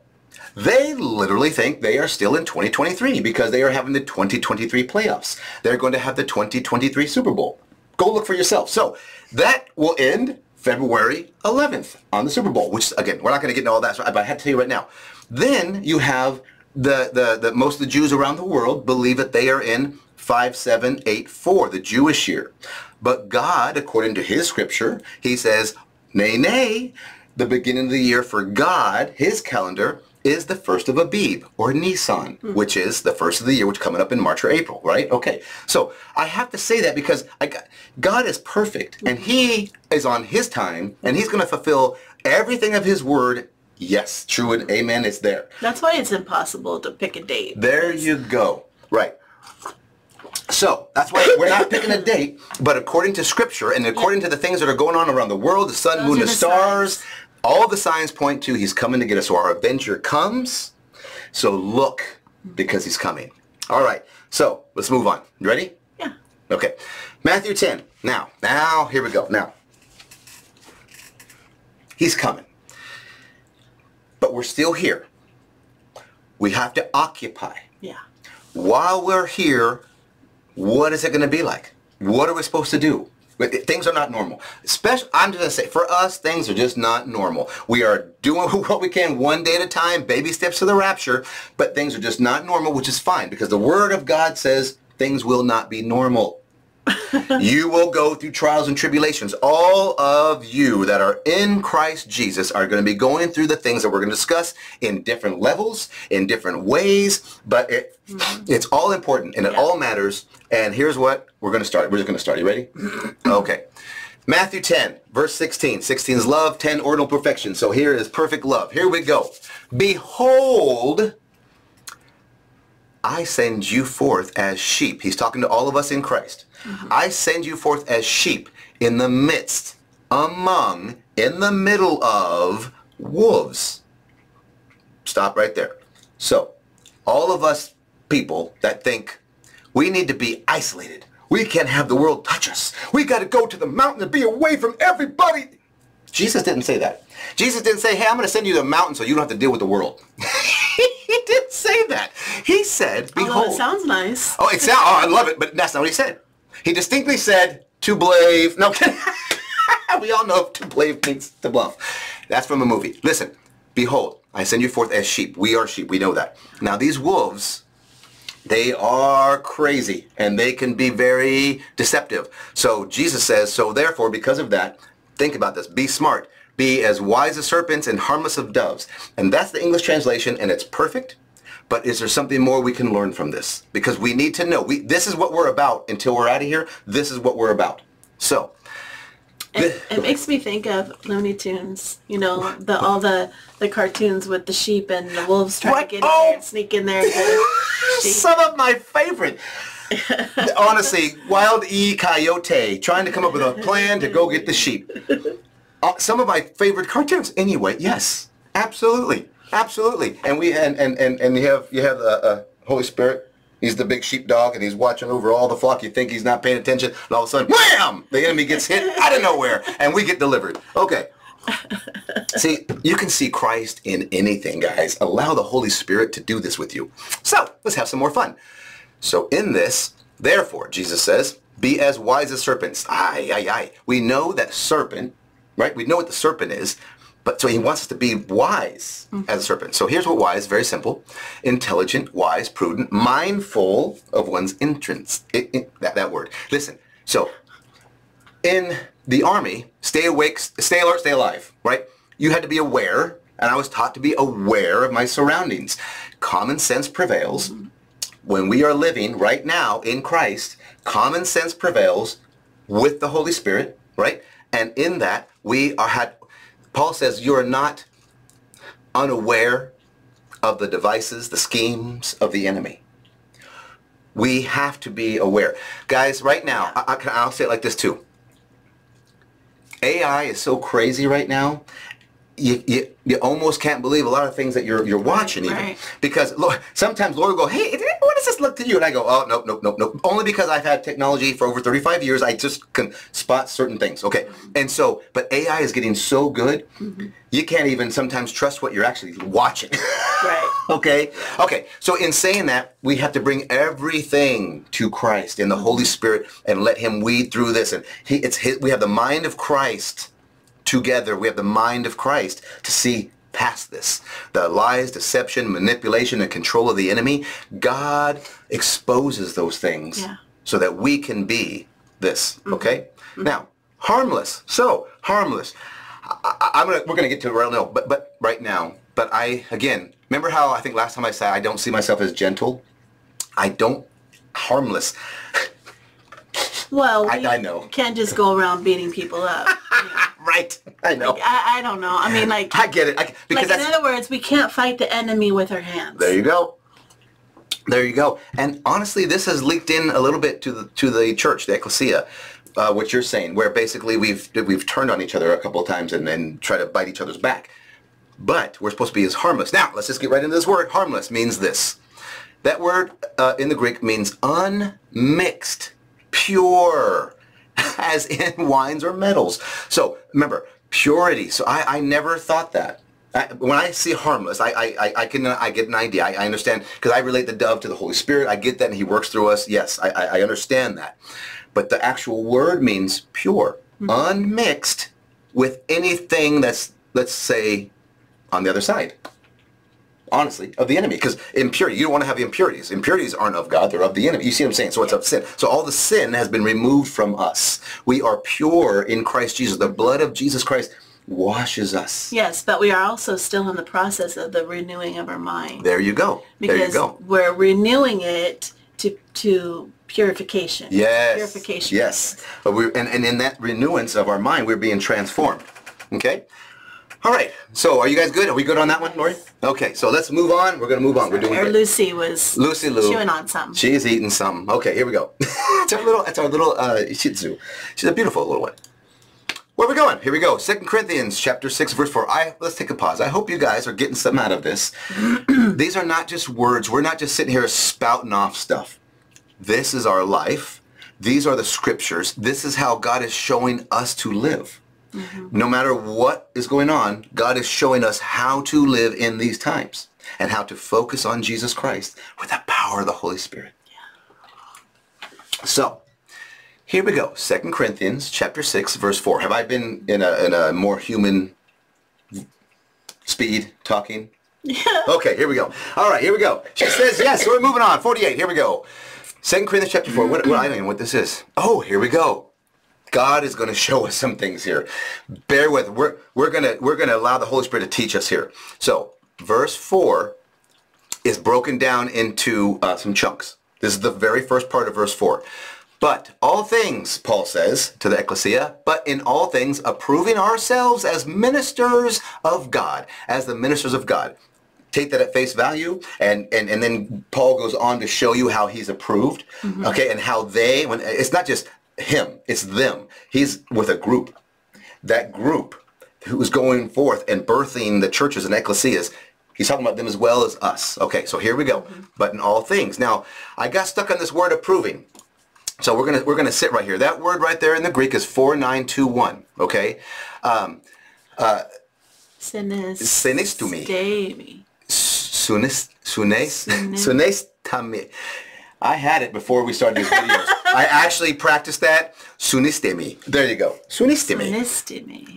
They literally think they are still in 2023 because they are having the 2023 playoffs. They're going to have the 2023 Super Bowl. Go look for yourself. So that will end February 11th on the Super Bowl, which again, we're not going to get into all that, but I had to tell you right now. Then you have the, the, the most of the Jews around the world believe that they are in 5784, the Jewish year. But God, according to his scripture, he says, nay, nay, the beginning of the year for God, his calendar, is the first of Abib or Nisan, hmm. which is the first of the year, which coming up in March or April, right? Okay. So I have to say that because I got, God is perfect and he is on his time and he's going to fulfill everything of his word. Yes, true and amen. It's there. That's why it's impossible to pick a date. There you go. Right. So that's why we're not picking a date, but according to scripture and according to the things that are going on around the world, the sun, Those moon, the the stars, signs. all the signs point to he's coming to get us. So our avenger comes. So look because he's coming. All right. So let's move on. You ready? Yeah. Okay. Matthew 10. Now, now, here we go. Now, he's coming. But we're still here. We have to occupy Yeah. while we're here, what is it going to be like? What are we supposed to do? Things are not normal. Especially, I'm just going to say, for us, things are just not normal. We are doing [laughs] what we can one day at a time, baby steps to the rapture, but things are just not normal, which is fine because the Word of God says things will not be normal. [laughs] you will go through trials and tribulations. All of you that are in Christ Jesus are going to be going through the things that we're going to discuss in different levels, in different ways, but it, mm-hmm. it's all important and it Yeah. all matters. And here's what we're going to start. We're just going to start. You ready? [clears throat] okay. Matthew 10, verse 16. 16 is love, 10 ordinal perfection. So here is perfect love. Here we go. Behold, I send you forth as sheep. He's talking to all of us in Christ. Mm-hmm. I send you forth as sheep in the midst, among, in the middle of wolves. Stop right there. So, all of us people that think we need to be isolated. We can't have the world touch us. We got to go to the mountain and be away from everybody. Jesus didn't say that. Jesus didn't say, hey, I'm going to send you to the mountain so you don't have to deal with the world. [laughs] he didn't say that. He said, behold. Although it sounds nice. Oh, it sound, oh, I love it, but that's not what he said. He distinctly said to blave. No, [laughs] we all know to blave means to bluff. That's from a movie. Listen, behold, I send you forth as sheep. We are sheep. We know that. Now these wolves, they are crazy and they can be very deceptive. So Jesus says, so therefore, because of that, think about this. Be smart. Be as wise as serpents and harmless of doves. And that's the English translation and it's perfect. But is there something more we can learn from this? Because we need to know. We, this is what we're about until we're out of here. This is what we're about. So, It, it makes me think of Looney Tunes. You know, the all the the cartoons with the sheep and the wolves trying What? to get Oh! in there and oh! sneak in there. And [laughs] get the sheep. some of my favorite. [laughs] Honestly, Wile E. Coyote trying to come up with a plan to go get the sheep. Uh, some of my favorite cartoons. Anyway, yes, absolutely, absolutely. And we and and and, and you have you have the uh, Holy Spirit. He's the big sheepdog, and he's watching over all the flock. You think he's not paying attention, and all of a sudden, wham! The enemy gets hit out of nowhere, and we get delivered. Okay, see, you can see Christ in anything, guys. Allow the Holy Spirit to do this with you. So, let's have some more fun. So in this, therefore, Jesus says, be as wise as serpents. Aye, aye, aye. We know that serpent, right? We know what the serpent is, but so he wants us to be wise mm-hmm. as a serpent. So here's what wise, very simple. Intelligent, wise, prudent, mindful of one's entrance. It, it, that, that word. Listen, so in the army, stay awake, stay alert, stay alive, right? You had to be aware, and I was taught to be aware of my surroundings. Common sense prevails. Mm-hmm. When we are living right now in Christ, common sense prevails with the Holy Spirit, right? And in that, we are had Paul says you are not unaware of the devices, the schemes of the enemy. We have to be aware. Guys, right now, I, will say it like this too. AI is so crazy right now you, you, you almost can't believe a lot of things that you're you're watching even. right. because Lord, sometimes Lord will go hey what does this look to you? And I go oh nope nope nope nope. Only because I've had technology for over 35 years I just can spot certain things. Okay. Mm-hmm. and so but AI is getting so good mm-hmm. you can't even sometimes trust what you're actually watching. Right. [laughs] Okay? Okay. So in saying that we have to bring everything to Christ in the mm-hmm. Holy Spirit and let him weed through this. And he it's his, we have the mind of Christ together. We have the mind of Christ to see past this. The lies, deception, manipulation, and control of the enemy. God exposes those things yeah. so that we can be this. Mm-hmm. Okay? Mm-hmm. Now, harmless. So, harmless. I, am gonna, we're going to get to it right now, but, but right now. But I, again, remember how I think last time I said I don't see myself as gentle? I don't, harmless. [laughs] Well, I, I know. Can't just go around beating people up. [laughs] right. I know. Like, I, I don't know. I mean, like. I get it. I, because like in other words, we can't fight the enemy with our hands. There you go. There you go. And honestly, this has leaked in a little bit to the to the church, the ecclesia. Uh, what you're saying, where basically we've we've turned on each other a couple of times and, then try to bite each other's back. But we're supposed to be as harmless. Now, let's just get right into this word. Harmless means this. That word uh, in the Greek means unmixed pure, [laughs] as in wines or metals. So remember, purity. So I, I never thought that. I, when I see harmless, I, I, I can I get an idea. I, I understand because I relate the dove to the Holy Spirit. I get that, and He works through us. Yes, I, I understand that. But the actual word means pure, mm-hmm. unmixed with anything that's let's say on the other side honestly, of the enemy. Because impurity, you don't want to have impurities. Impurities aren't of God, they're of the enemy. You see what I'm saying? So it's of sin. So all the sin has been removed from us. We are pure in Christ Jesus. The blood of Jesus Christ washes us. Yes, but we are also still in the process of the renewing of our mind. There you go. Because there you go. we're renewing it to to purification. Yes. Purification. Yes. But we and, and in that renewance of our mind, we're being transformed. Okay? All right. So are you guys good? Are we good on that one, Lori? Okay. So let's move on. We're going to move on. We're doing good. Lucy was Lucy Lou. chewing on something. She's eating something. Okay, here we go. [laughs] it's our little, it's our little uh, Shih Tzu. She's a beautiful little one. Where are we going? Here we go. Second Corinthians chapter 6, verse 4. I, let's take a pause. I hope you guys are getting something out of this. [clears throat] These are not just words. We're not just sitting here spouting off stuff. This is our life. These are the scriptures. This is how God is showing us to live. Mm-hmm. No matter what is going on, God is showing us how to live in these times and how to focus on Jesus Christ with the power of the Holy Spirit. Yeah. So, here we go. Second Corinthians chapter 6, verse 4. Have I been in a, in a more human speed talking? Yeah. [laughs] Okay, here we go. All right, here we go. She says yes, so we're moving on. 48, here we go. Second Corinthians chapter 4. What, what, I don't what this is. Oh, here we go. God is going to show us some things here. Bear with. We're we're going to we're going to allow the Holy Spirit to teach us here. So, verse 4 is broken down into uh, some chunks. This is the very first part of verse 4. But all things, Paul says to the ecclesia, but in all things approving ourselves as ministers of God, as the ministers of God. Take that at face value, and, and, and then Paul goes on to show you how he's approved, mm-hmm. okay, and how they, when it's not just him. It's them. He's with a group. That group who's going forth and birthing the churches and ecclesias, he's talking about them as well as us. Okay, so here we go. Mm-hmm. But in all things. Now, I got stuck on this word approving. So we're gonna we're gonna sit right here. That word right there in the Greek is 4921. Okay? Um, uh, Sinis. Sinistumi. Sunis, sunes, Sunis- sunestami. I had it before we started these videos. [laughs] I actually practiced that. Sunistemi. There you go. Sunistemi.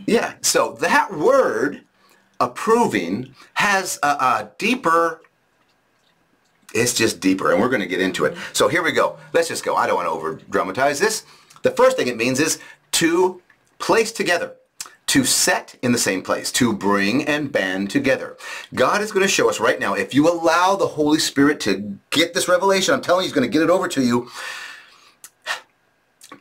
Yeah. So that word, approving, has a, a deeper. It's just deeper, and we're going to get into it. So here we go. Let's just go. I don't want to over dramatize this. The first thing it means is to place together, to set in the same place, to bring and band together. God is going to show us right now, if you allow the Holy Spirit to get this revelation, I'm telling you, He's going to get it over to you.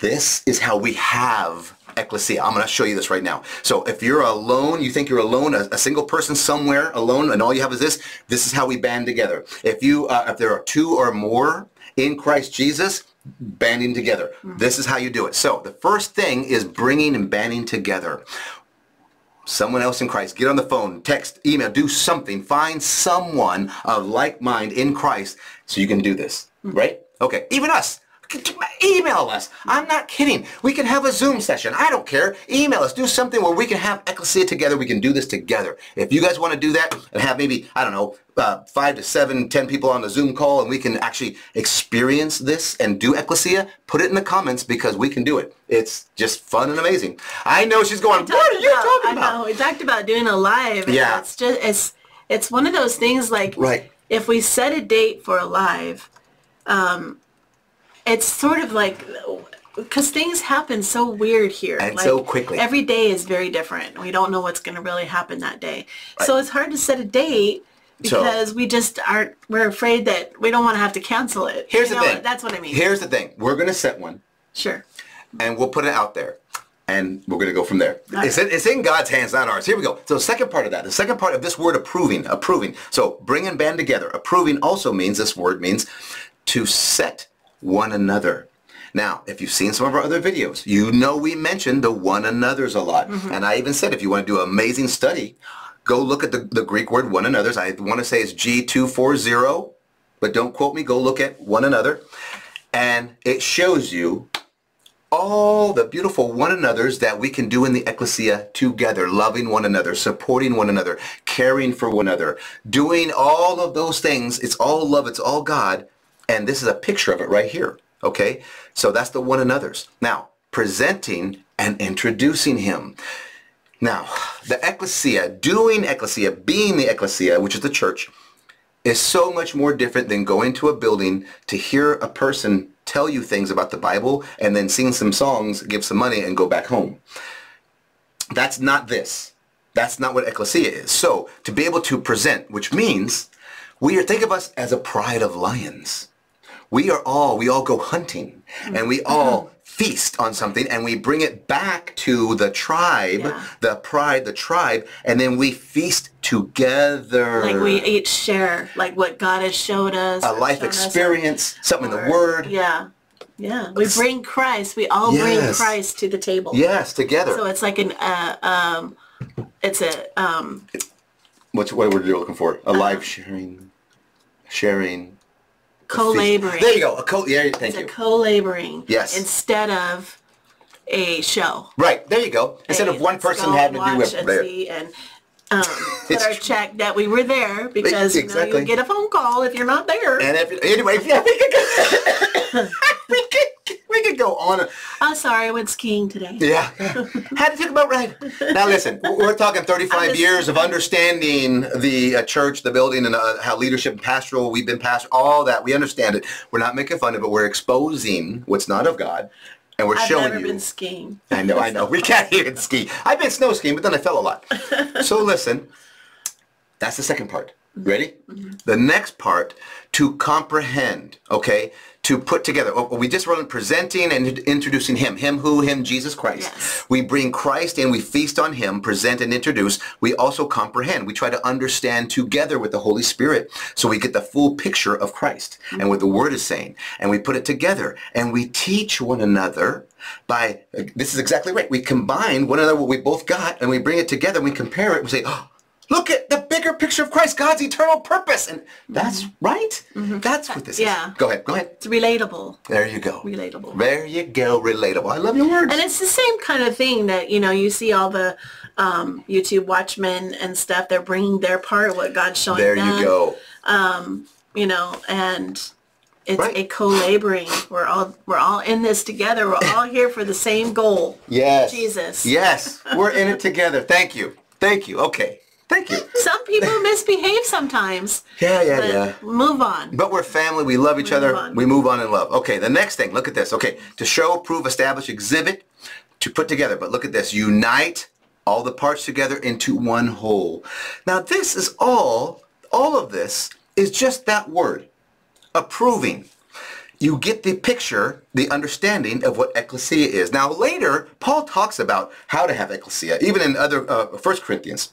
This is how we have ecclesia. I'm going to show you this right now. So if you're alone, you think you're alone, a, a single person somewhere alone, and all you have is this, this is how we band together. If you, uh, if there are two or more in Christ Jesus, banding together. This is how you do it. So the first thing is bringing and banding together someone else in Christ. Get on the phone, text, email, do something. Find someone of like mind in Christ so you can do this. Hmm. Right? Okay. Even us. Email us. I'm not kidding. We can have a Zoom session. I don't care. Email us. Do something where we can have ecclesia together. We can do this together. If you guys want to do that and have maybe, I don't know, uh, five to seven, ten people on the Zoom call and we can actually experience this and do ecclesia, put it in the comments because we can do it. It's just fun and amazing. I know she's going, what are you talking I about? know. We talked about doing a live. Yeah. It's just it's it's one of those things like Right. if we set a date for a live, um, it's sort of like because things happen so weird here And like, so quickly. Every day is very different. We don't know what's going to really happen that day, so it's hard to set a date. So- Because we just aren't, we're afraid that we don't want to have to cancel it. Here's You the know, thing. That's what I mean. Here's the thing. We're going to set one. sure. and we'll put it out there and we're going to go from there. All It's, in, it's in God's hands, not ours. Here we go. So the second part of that, the second part of this word approving, approving. So bring and band together. Approving also means, this word means to set one another. Now, if you've seen some of our other videos, you know we mentioned the one another's a lot. Mm-hmm. And I even said if you want to do an amazing study, go look at the, the Greek word one another's. I want to say it's G240, but don't quote me. Go look at one another. And it shows you all the beautiful one another's that we can do in the ecclesia together, loving one another, supporting one another, caring for one another, doing all of those things. It's all love, it's all God. And this is a picture of it right here. Okay? So that's the one another's. Now, presenting and introducing him. Now, the ecclesia, doing ecclesia, being the ecclesia, which is the church, is so much more different than going to a building to hear a person tell you things about the Bible and then sing some songs, give some money, and go back home. That's not this. That's not what ecclesia is. So to be able to present, which means we are, think of us as a pride of lions. We are all, we all go hunting and we all [laughs] feast on something and we bring it back to the tribe, Yeah. the pride, the tribe, and then we feast together Like we each share like what God has showed us. a life shown us, or- experience, something in the Word. Yeah. Yeah. We bring Christ. We all bring Christ to the table. Yes, together. So it's like an uh, um it's a um What's what word you're looking for? A life sharing, sharing. Co-laboring. There you go. A co. Yeah, thank It's a you. co-laboring. Yes. Instead of a show. Right there you go. Instead of one person having to do it and there. see and um, [laughs] put our check that we were there because you know you get a phone call if you're not there. And if, anyway, [laughs] could [laughs] go. [laughs] we could go on. I'm sorry, I went skiing today. Yeah. [laughs] Had to think about right. Now listen, we're talking 35 just- years of understanding the uh, church, the building, and uh, how leadership and pastoral, we've been past all that. We understand it. We're not making fun of it. But we're exposing what's not of God. And we're I've showing never you. been skiing. I know, I know. We can't [laughs] even ski. I've been snow skiing, but then I fell a lot. So listen, that's the second part. Ready? The next part, to comprehend, okay? To put together. Oh, We just were presenting and introducing him. Him who? Him, Jesus Christ. Yes. We bring Christ in, we feast on him, present and introduce. We also comprehend. We try to understand together with the Holy Spirit so we get the full picture of Christ and what the Word is saying. And we put it together and we teach one another by, this is exactly right. We combine one another what we both got and we bring it together and we compare it. We say, oh, Look at the bigger picture of Christ, God's eternal purpose. And that's mm-hmm. right. Mm-hmm. That's what this Yeah. is. Go ahead. Go ahead. It's relatable. There you go. Relatable. There you go. Relatable. I love your words. And it's the same kind of thing that, you know, you see all the um, YouTube watchmen and stuff. They're bringing their part of what God's showing there them. you go. Um, you know, and it's Right. a co-laboring. We're all we're all in this together. We're all [laughs] here for the same goal. Yes. Jesus. Yes. We're in it [laughs] together. Thank you. Thank you. Okay. Thank you. Some people [laughs] misbehave sometimes. Yeah, yeah, but yeah. Move on. But we're family. We love each We other. on. We move on in love. Okay, the next thing. Look at this. Okay, to show, prove, establish, exhibit, to put together. But look at this. Unite all the parts together into one whole. Now this is all, all of this is just that word, approving. You get the picture, the understanding of what ecclesia is. Now later, Paul talks about how to have ecclesia, even in other, uh, 1 Corinthians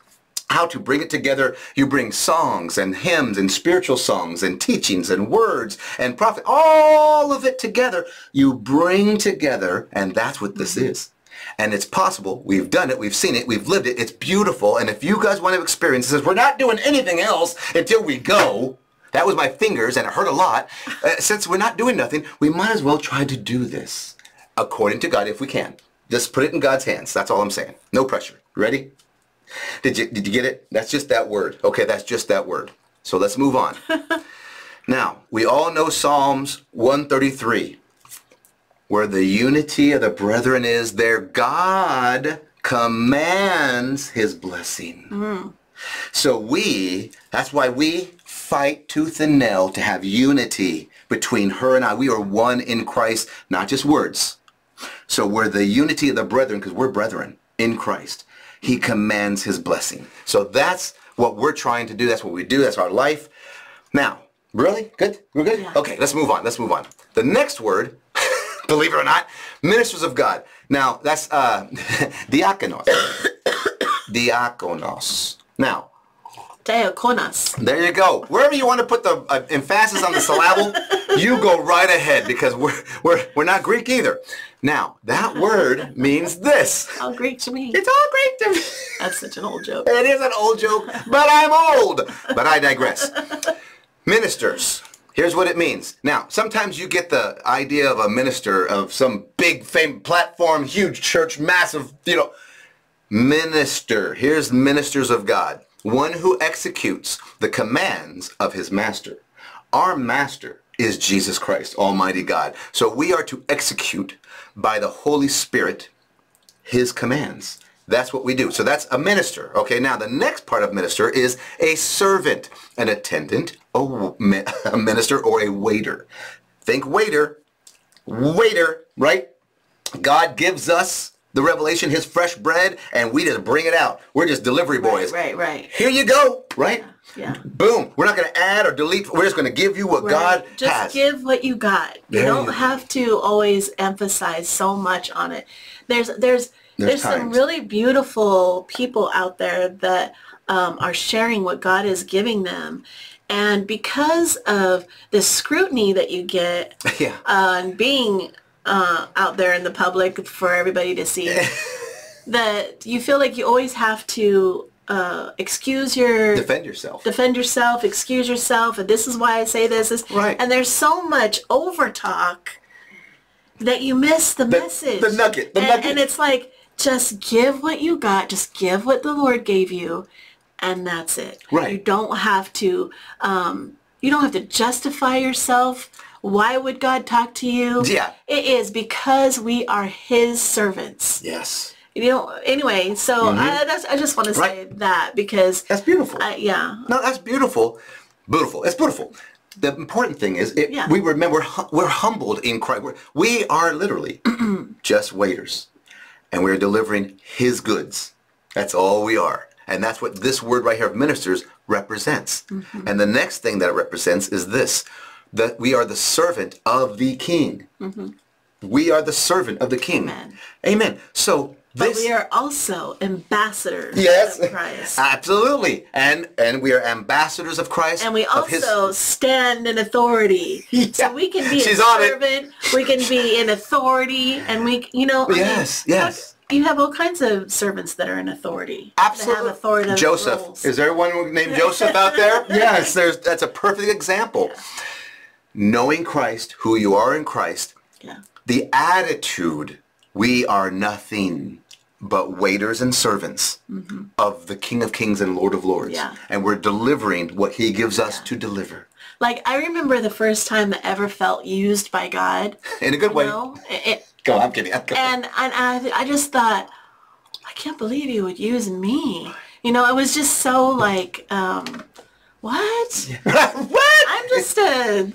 how to bring it together. You bring songs and hymns and spiritual songs and teachings and words and prophet, all of it together. You bring together, and that's what this is. And it's possible. We've done it. We've seen it. We've lived it. It's beautiful. And if you guys want to experience this, we're not doing anything else until we go. That was my fingers, and it hurt a lot. Uh, since we're not doing nothing, we might as well try to do this according to God if we can. Just put it in God's hands. That's all I'm saying. No pressure. Ready? Did you did you get it? That's just that word. Okay, that's just that word. So let's move on. [laughs] now, we all know Psalms 133, where the unity of the brethren is their God commands his blessing. Mm-hmm. So we, that's why we fight tooth and nail to have unity between her and I. We are one in Christ, not just words. So we're the unity of the brethren because we're brethren in Christ. He commands his blessing. So that's what we're trying to do. That's what we do. That's our life. Now, really? Good? We're good? Yeah. Okay, let's move on. Let's move on. The next word, [laughs] believe it or not, ministers of God. Now, that's uh, [laughs] diakonos. [coughs] diakonos. Now, Diakonos. there you go. Wherever you want to put the uh, emphasis on the syllable, you go right ahead because we're, we're, we're not Greek either. Now, that word means this. All Greek to me. It's all Greek to me. That's such an old joke. It is an old joke, but I'm old. But I digress. Ministers. Here's what it means. Now, sometimes you get the idea of a minister of some big fame platform, huge church, massive, you know. Minister. Here's ministers of God. One who executes the commands of his master. Our master is Jesus Christ, Almighty God. So we are to execute by the Holy Spirit his commands. That's what we do. So that's a minister. Okay, now the next part of minister is a servant, an attendant, a [laughs] a minister, or a waiter. Think waiter, waiter, right? God gives us the revelation, his fresh bread, and we just bring it out. We're just delivery boys. Right, right. Here you go, right? Yeah. Boom. We're not going to add or delete. We're just going to give you what God Right. Just has. give what you got. You don't have to always emphasize so much on it. There's there's there's, some really beautiful people out there that um, are sharing what God is giving them. And because of the scrutiny that you get [laughs] yeah. and being uh, out there in the public for everybody to see, [laughs] that you feel like you always have to uh, excuse your Defend yourself. defend yourself, excuse yourself, and this is why I say this. this. Right. And there's so much over talk that you miss the, message. the nugget, the and, nugget. And it's like, just give what you got, just give what the Lord gave you, and that's it. Right. You don't have to, um, you don't have to justify yourself. Why would God talk to you? Yeah. It is because we are his servants. yes. You know, anyway, so I, that's, I just want to say. Right. that because, That's beautiful. I, yeah, No, that's beautiful. Beautiful. It's beautiful. The important thing is, it, Yeah. we remember hu- we're humbled in Christ. We're, we are literally [clears throat] just waiters, and we're delivering His goods. That's all we are, and that's what this word right here of ministers represents. Mm-hmm. And the next thing that it represents is this: that we are the servant of the King. We are the servant of the King. Mm-hmm. Amen. Amen. So this, But we are also ambassadors Yes, of Christ. absolutely, and and we are ambassadors of Christ, And we of His- also stand in authority. [laughs] Yeah. So we can be She's a on it. servant, we can be in authority, and we, you know, I mean, Yes, yes. you have all kinds of servants that are in authority. Absolutely. That have authoritative Joseph. Is there one named Joseph out there? [laughs] yes, there's that's a perfect example. Knowing Christ, who you are in Christ, yeah. the attitude, we are nothing but waiters and servants of the King of Kings and Lord of Lords. Yeah. And we're delivering what he gives us to deliver. Like I remember the first time I ever felt used by God. In a good way. know, It- Go, I'm kidding. [laughs] Go. and and I, I just thought, I can't believe he would use me. You know, it was just so like, um, what? [laughs] what? I'm just a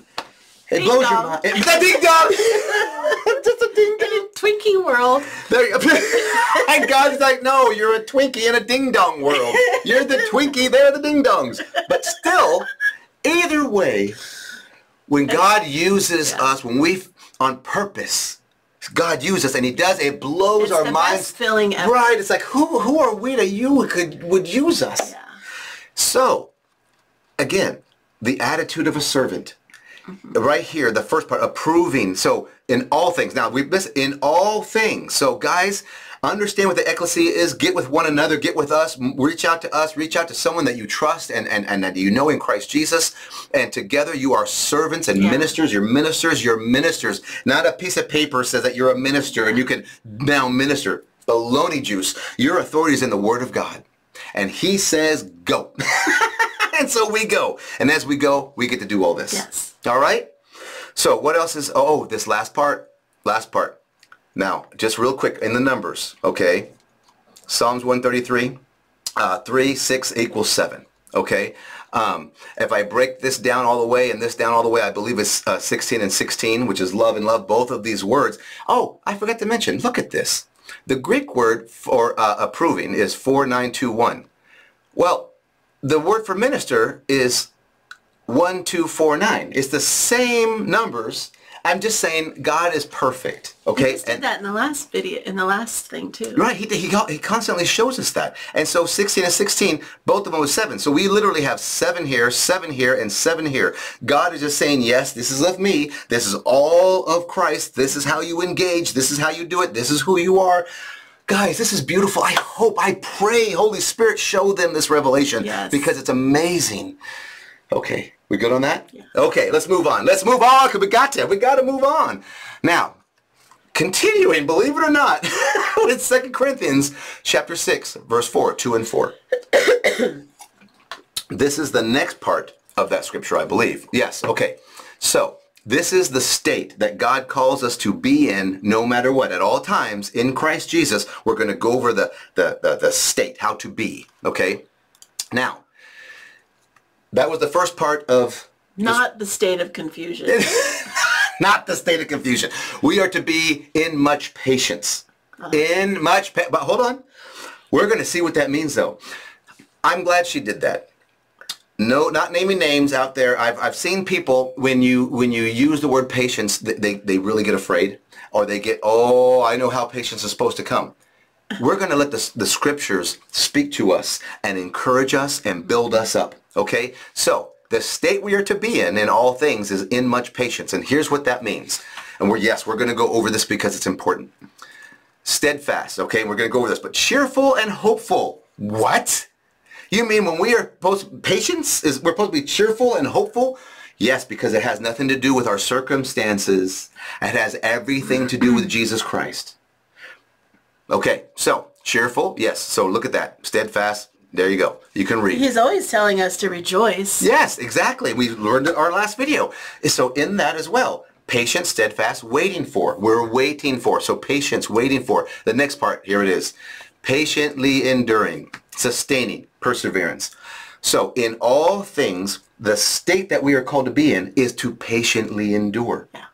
It blows your mind. It's a ding dong. [laughs] Just a ding dong. Twinkie world. There [laughs] and God's like, no, you're a Twinkie in a ding dong world. You're the Twinkie, they're the ding dongs. But still, either way, when God uses us, when we, on purpose, God uses us and he does, it blows It's our the minds. best feeling ever. Right. It's like, who, who are we that you could, would use us? Yeah. So, again, the attitude of a servant. Right here, the first part, approving. So, in all things. Now, we miss in all things. So, guys, understand what the ecclesia is. Get with one another. Get with us. Reach out to us. Reach out to someone that you trust and, and, and that you know in Christ Jesus. And together you are servants and Yeah. ministers. You're ministers. You're ministers. Not a piece of paper says that you're a minister and you can now minister. Baloney juice. Your authority is in the Word of God. And He says, go. [laughs] and so we go. And as we go, we get to do all this. Yes. All right? So what else is, oh, this last part, last part. Now, just real quick in the numbers, okay? Psalms 133, uh, 3, 6 equals 7, okay? Um, if I break this down all the way and this down all the way, I believe it's uh, 16 and 16, which is love and love, both of these words. Oh, I forgot to mention, look at this. The Greek word for uh, approving is 4921. Well, the word for minister is 1249. It's the same numbers. I'm just saying God is perfect. Okay? He did that in the last video, in the last thing too. Right, he, he, he constantly shows us that. And so 16 and 16, both of them was 7. So we literally have 7 here, 7 here, and 7 here. God is just saying, yes, this is of me. This is all of Christ. This is how you engage. This is how you do it. This is who you are. Guys, this is beautiful. I hope, I pray, Holy Spirit, show them this revelation Yes. because it's amazing. Okay, we good on that? Okay, let's move on. Let's move on because we got to. We got to move on. Now, continuing, believe it or not, [laughs] with 2 Corinthians chapter 6, verse 4, 2 and 4. [coughs] this is the next part of that scripture, I believe. Yes, okay. So, this is the state that God calls us to be in no matter what. At all times, in Christ Jesus, we're going to go over the, the, the, the state, how to be, okay? Now, that was the first part of Not the state of confusion. [laughs] not the state of confusion. We are to be in much patience. Uh-huh. In much, pa- but hold on. We're going to see what that means though. I'm glad she did that. No, not naming names out there. I've, I've seen people when you when you use the word patience, they, they really get afraid or they get, oh, I know how patience is supposed to come. We're going to let the, the scriptures speak to us and encourage us and build us up. Okay? So the state we are to be in in all things is in much patience. And here's what that means. And we're, yes, we're going to go over this because it's important. Steadfast. Okay? We're going to go over this. But cheerful and hopeful. What? You mean when we are supposed patience is we're supposed to be cheerful and hopeful? Yes, because it has nothing to do with our circumstances. It has everything to do with Jesus Christ. Okay, so cheerful, yes. So look at that. Steadfast. There you go. You can read. He's always telling us to rejoice. Yes, exactly. We learned in our last video. So in that as well, patient, steadfast, waiting for. We're waiting for. So patience, waiting for. The next part, here it is. Patiently enduring, sustaining, perseverance. So in all things, the state that we are called to be in is to patiently endure Yeah.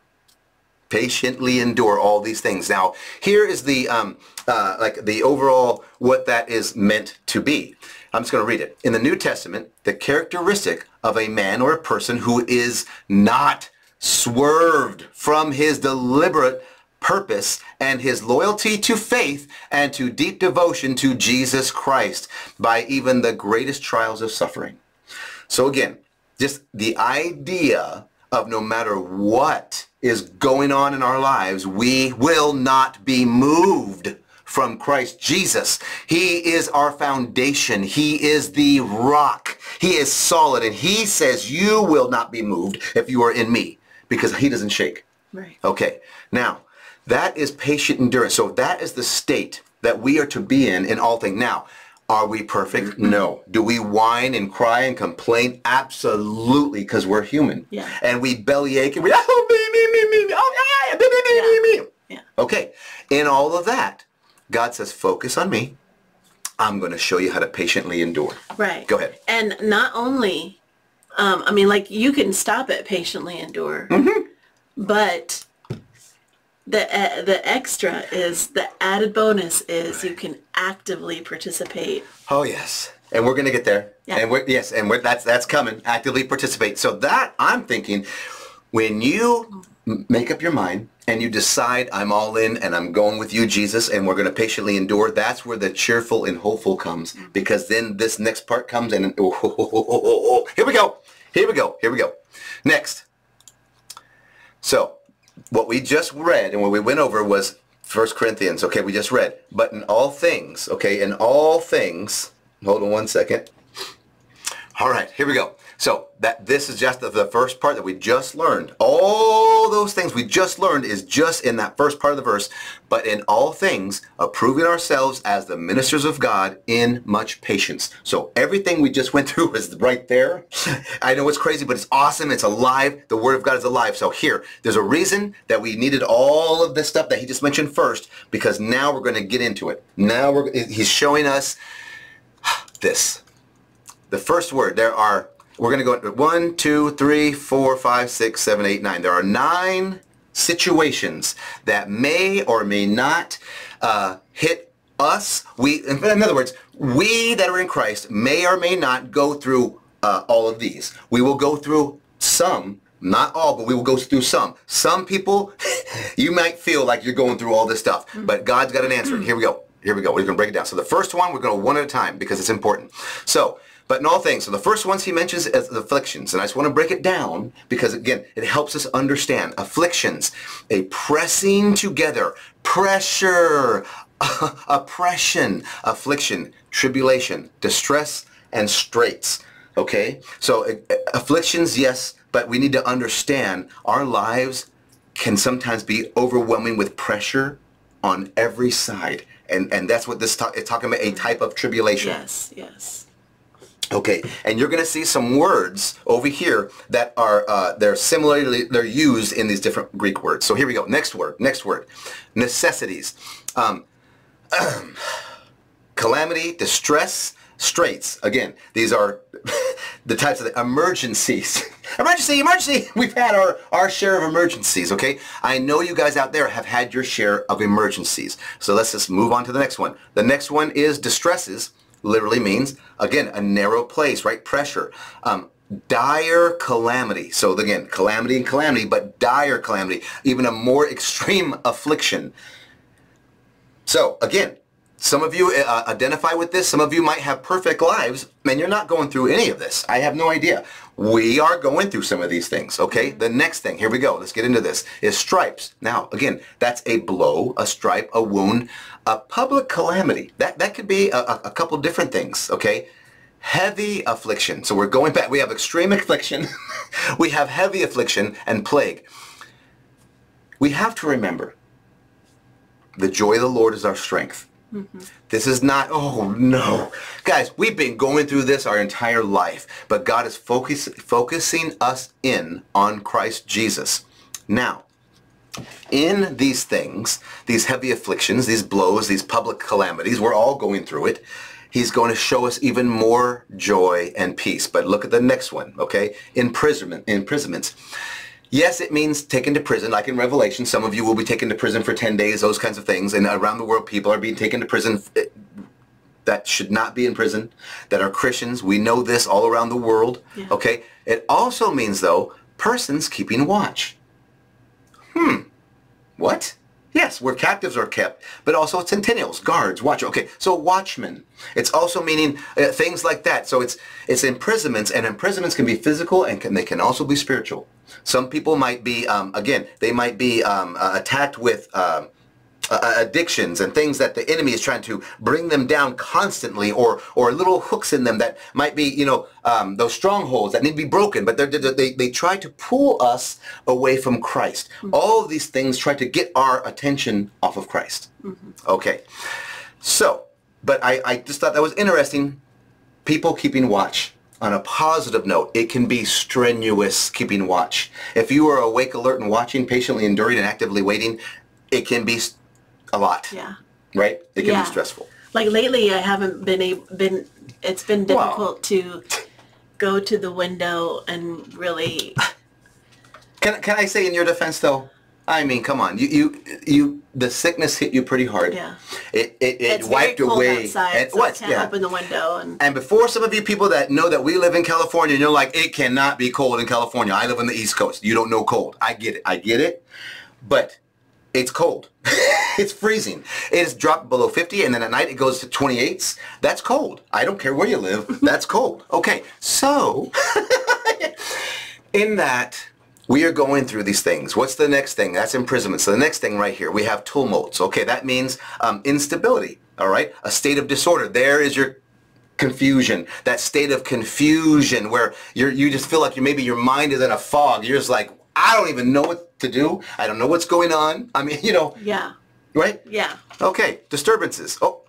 patiently endure all these things. Now, here is the um, uh, like the overall what that is meant to be. I'm just going to read it. In the New Testament, the characteristic of a man or a person who is not swerved from his deliberate purpose and his loyalty to faith and to deep devotion to Jesus Christ by even the greatest trials of suffering. So again, just the idea of no matter what is going on in our lives, we will not be moved from Christ Jesus. He is our foundation. He is the rock. He is solid. And he says you will not be moved if you are in me because he doesn't shake. Right. Okay. Now, that is patient endurance. So that is the state that we are to be in in all things. Now, are we perfect? No. Do we whine and cry and complain? Absolutely, because we're human. Yeah. And we bellyache and we, oh, me, me, me, me, oh, yeah, me, me, me, me, me. Yeah. Okay. In all of that, God says, focus on me. I'm going to show you how to patiently endure. Right. Go ahead. And not only, um, I mean, like you can stop it patiently endure, Mm-hmm. but the uh, the extra is the added bonus is you can actively participate. Oh yes, and we're gonna get there. Yeah. And we're yes, and we're, that's that's coming. Actively participate. So that I'm thinking, when you make up your mind and you decide I'm all in and I'm going with you, Jesus, and we're gonna patiently endure. That's where the cheerful and hopeful comes because then this next part comes and oh, oh, oh. here we go, here we go, here we go. Next. So what we just read and what we went over was 1 Corinthians, okay, we just read. But in all things, okay, in all things, hold on one second. All right, here we go. So that this is just the, first part that we just learned. All those things we just learned is just in that first part of the verse. But in all things, approving ourselves as the ministers of God in much patience. So everything we just went [laughs] through is right there. I know it's crazy, but it's awesome. It's alive. The Word of God is alive. So here, there's a reason that we needed all of this stuff that he just mentioned first, because now we're going to get into it. Now he's showing us this. The first word, there are, we're going to go into one, two, three, four, five, six, seven, eight, nine. There are nine situations that may or may not uh, hit us. We, in other words, we that are in Christ may or may not go through uh, all of these. We will go through some, not all, but we will go through some. Some people, [laughs] you might feel like you're going through all this stuff, but God's got an answer. Here we go. Here we go. We're going to break it down. So the first one, we're going to one at a time because it's important. So, but in all things, so the first ones he mentions is afflictions. And I just want to break it down because, again, it helps us understand. Afflictions, a pressing together, pressure, [laughs] oppression, affliction, tribulation, distress, and straits. Okay? So afflictions, yes, but we need to understand our lives can sometimes be overwhelming with pressure on every side. And, and that's what this talk, is talking about, a type of tribulation. Yes, yes. Okay, and you're going to see some words over here that are uh, they're similarly they're used in these different Greek words. So here we go. Next word. Next word. Necessities. Um, [clears throat] calamity, distress, straits. Again, these are [laughs] the types of the emergencies. [laughs] emergency, emergency. [laughs] We've had our, our share of emergencies, okay? I know you guys out there have had your share of emergencies. So let's just move on to the next one. The next one is distresses. Literally means, again, a narrow place, right? Pressure. Um, dire calamity. So again, calamity and calamity, but dire calamity. Even a more [laughs] extreme affliction. So again, some of you uh, identify with this. Some of you might have perfect lives, and you're not going through any of this. I have no idea. We are going through some of these things, okay? The next thing, here we go. Let's get into this, is stripes. Now, again, that's a blow, a stripe, a wound, a public calamity. That, that could be a, a couple different things, okay? Heavy affliction. So we're going back. We have extreme affliction. [laughs] we have heavy affliction and plague. We have to remember the joy of the Lord is our strength. Mm-hmm. This is not, oh no. Guys, we've been going through this our entire life, but God is focus, focusing us in on Christ Jesus. Now, in these things, these heavy afflictions, these blows, these public calamities, we're all going through it. He's going to show us even more joy and peace. But look at the next one, okay? Imprisonment, imprisonments. Yes, it means taken to prison, like in Revelation. Some of you will be taken to prison for 10 days, those kinds of things. And around the world, people are being taken to prison that should not be in prison, that are Christians. We know this all around the world, Yeah. okay? It also means, though, persons keeping watch. Hmm. What? Yes, where captives are kept, but also centennials, guards, watch. Okay, so watchmen. It's also meaning uh, things like that. So it's it's imprisonments, and imprisonments can be physical and can, they can also be spiritual. Some people might be, um, again, they might be um, uh, attacked with um, uh, addictions and things that the enemy is trying to bring them down constantly or or little hooks in them that might be you know um, those strongholds that need to be broken. But they they try to pull us away from Christ. All of these things try to get our attention off of Christ. Okay. So but I, I just thought that was interesting. People keeping watch on a positive note, it can be strenuous keeping watch. If you are awake, alert, and watching, patiently enduring, and actively waiting, it can be a lot. Yeah. Right? It can Yeah. be stressful. Like lately, I haven't been able, been. It's been Wow. difficult to go to the window and really. Can, can I say in your defense though? I mean, come on. You you you the sickness hit you pretty hard. Yeah. It it, it It's wiped very cold away. outside, and so what? Yeah. open the window and. And before some of you people that know that we live in California and you're like, it cannot be cold in California. I live on the East Coast. You don't know cold. I get it. I get it. But it's cold. [laughs] it's freezing. It's dropped below 50 and then at night it goes to 28s. That's cold. I don't care where you live. [laughs] That's cold. Okay. So [laughs] in that we are going through these things. What's the next thing? That's imprisonment. So the next thing right here, we have tumults. Okay, that means um, instability. All right, a state of disorder. There is your confusion. That state of confusion where you're you just feel like you maybe your mind is in a fog. You're just like I don't even know what to do. I don't know what's going on. I mean, [laughs] you know, Yeah. right? Yeah. Okay, disturbances. Oh,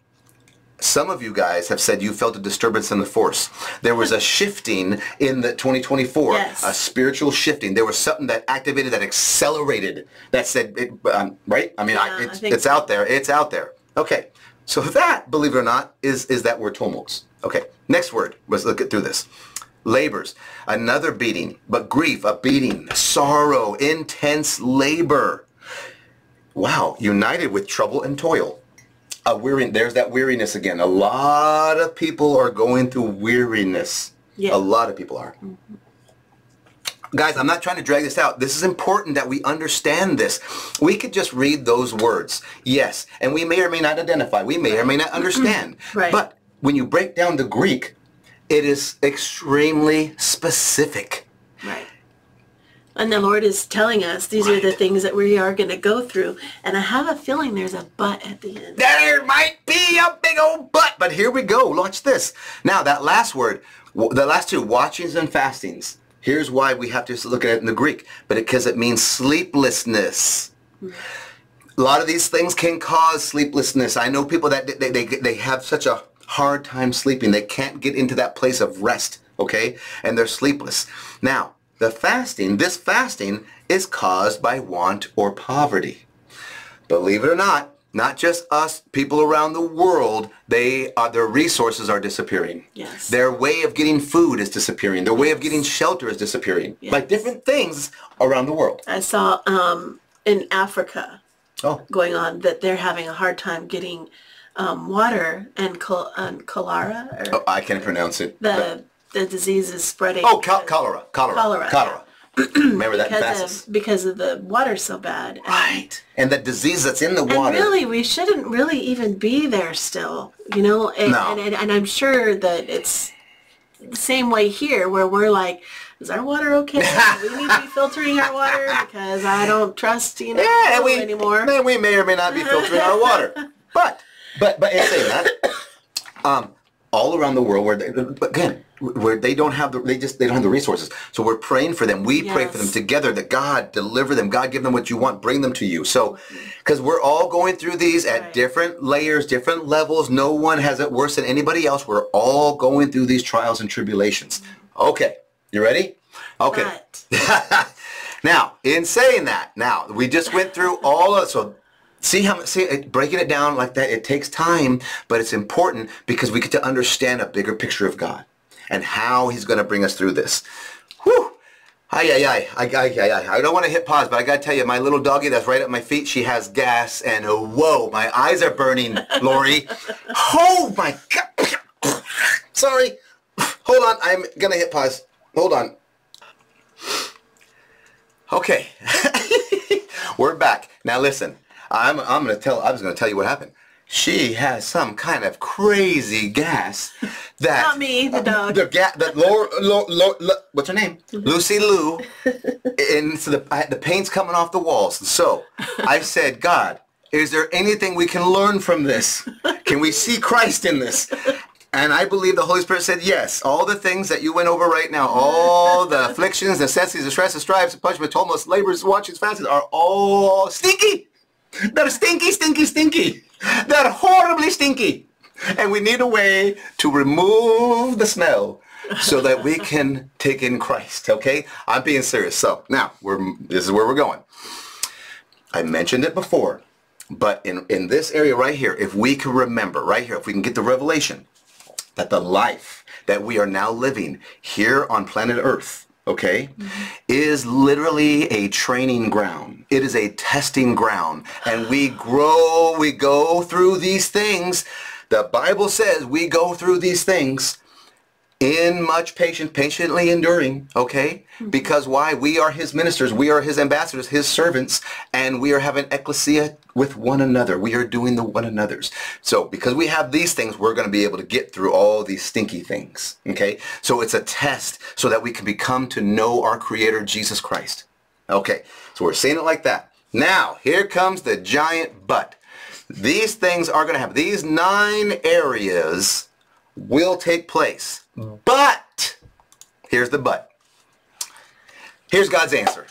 some of you guys have said you felt a disturbance in the force. There was a [laughs] shifting in the 2024, Yes. a spiritual shifting. There was something that activated, that accelerated, that said, it, um, right? I mean, Yeah, I, I it's, think it's so. out there. It's out there. Okay, so that, believe it or not, is is that word tumults. Okay, next word. Let's look at through this. Labors, another beating, but grief, a beating, sorrow, intense labor. Wow, united with trouble and toil a weary there's that weariness again. A lot of people are going through weariness. Yeah. a lot of people are. Mm-hmm. Guys i'm not trying to drag this out. This is important that we understand this. We could just read those words yes and we may or may not identify. We may or may not understand. [clears throat] Right. but when you break down the greek it is extremely specific. Right. And the Lord is telling us these are the things that we are going to go through. And I have a feeling there's a but at the end. There might be a big old butt, but here we go. Watch this. Now, that last word, the last two, watchings and fastings. Here's why we have to look at it in the Greek, but because it means sleeplessness. A lot of these things can cause sleeplessness. I know people that they, they, they have such a hard time sleeping. They can't get into that place of rest, okay? And they're sleepless. Now, the fasting, this fasting is caused by want or poverty believe it or not, not just us, people around the world, they are, their resources are disappearing. Yes. Their way of getting food is disappearing. Their way of getting shelter is disappearing. Yes. Like different things around the world. I saw um, in Africa Oh, going on that they're having a hard time getting um, water and col- um, cholera or oh, I can't pronounce it. the the disease is spreading. oh, col- cholera, cholera, Cholera, cholera. [clears throat] Remember that because of because of the water so bad. And, Right. And the disease that's in the water. really, we shouldn't really even be there still, you know. And, No. and, and, and I'm sure that it's the same way here, where we're like, is our water okay? [laughs] we need to be filtering our water because I don't trust you know yeah, and we, anymore. man, we may or may not be filtering our water. [laughs] But, but, but in saying that, um, all around the world where they, again, where they don't have the, they just, they don't have the resources. So we're praying for them. We pray for them together that God deliver them. God give them what you want. Bring them to you. So, because we're all going through these at Right. different layers, different levels. No one has it worse than anybody else. We're all going through these trials and tribulations. Okay. You ready? Okay. [laughs] Now, in saying that, now we just went through all of so see how see it, breaking it down like that. It takes time, but it's important because we get to understand a bigger picture of God and how He's going to bring us through this. Whew. Ay, ay, ay, ay, ay. I don't want to hit pause, but I got to tell you, my little doggy that's right at my feet, she has gas, and uh, whoa, my eyes are burning, [laughs] Lori. oh, my God. [coughs] Sorry. Hold on, I'm going to hit pause. Hold on. Okay, [laughs] we're back. Now listen, I'm I'm gonna tell. I was gonna tell you what happened. She has some kind of crazy gas that Not me, the dog. The gas that Laura, Laura, Laura, Lu- what's her name? Mm-hmm. Lucy Lou. and [laughs] so the I, the paint's coming off the walls. So I said, God, Is there anything we can learn from this? Can we see Christ in this? And I believe the Holy Spirit said, yes, all the things that you went over right now, all the afflictions, necessities, the stress, the stripes, the punishment, tumults, labors, watches, fasts are all stinky. They're stinky, stinky, stinky. They're horribly stinky. And we need a way to remove the smell so that we can take in Christ, okay? I'm being serious. So now, we're, this is where we're going. I mentioned it before, but in, in this area right here, if we can remember, right here, if we can get the revelation that the life that we are now living here on planet Earth, okay, mm-hmm. is literally a training ground. It is a testing ground. And we grow, we go through these things. The Bible says we go through these things in much patience, patiently enduring, okay? Mm-hmm. Because why? We are his ministers. We are his ambassadors, his servants, and we are having ecclesia with one another. We are doing the one another's. So because we have these things, we're going to be able to get through all these stinky things, okay? So it's a test so that we can become to know our Creator, Jesus Christ. Okay, so we're saying it like that. Now, here comes the giant but. These things are going to happen. these nine areas will take place but, here's the but. Here's God's answer.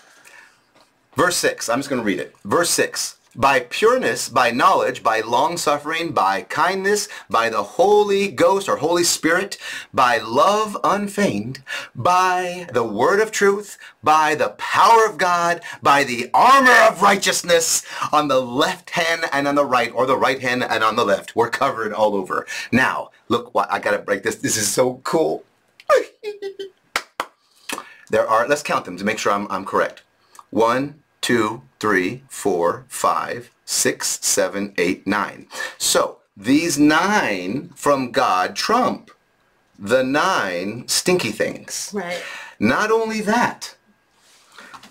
Verse 6, I'm just going to read it. Verse 6 by pureness, by knowledge, by long-suffering, by kindness, by the Holy Ghost or Holy Spirit, by love unfeigned, by the word of truth, by the power of God, by the armor of righteousness on the left hand and on the right, or the right hand and on the left. We're covered all over. Now, look, I got to break this. This is so cool. [laughs] there are, let's count them to make sure I'm, I'm correct. One, two, three, four, five, six, seven, eight, nine. So these nine from God trump the nine stinky things. Right. Not only that,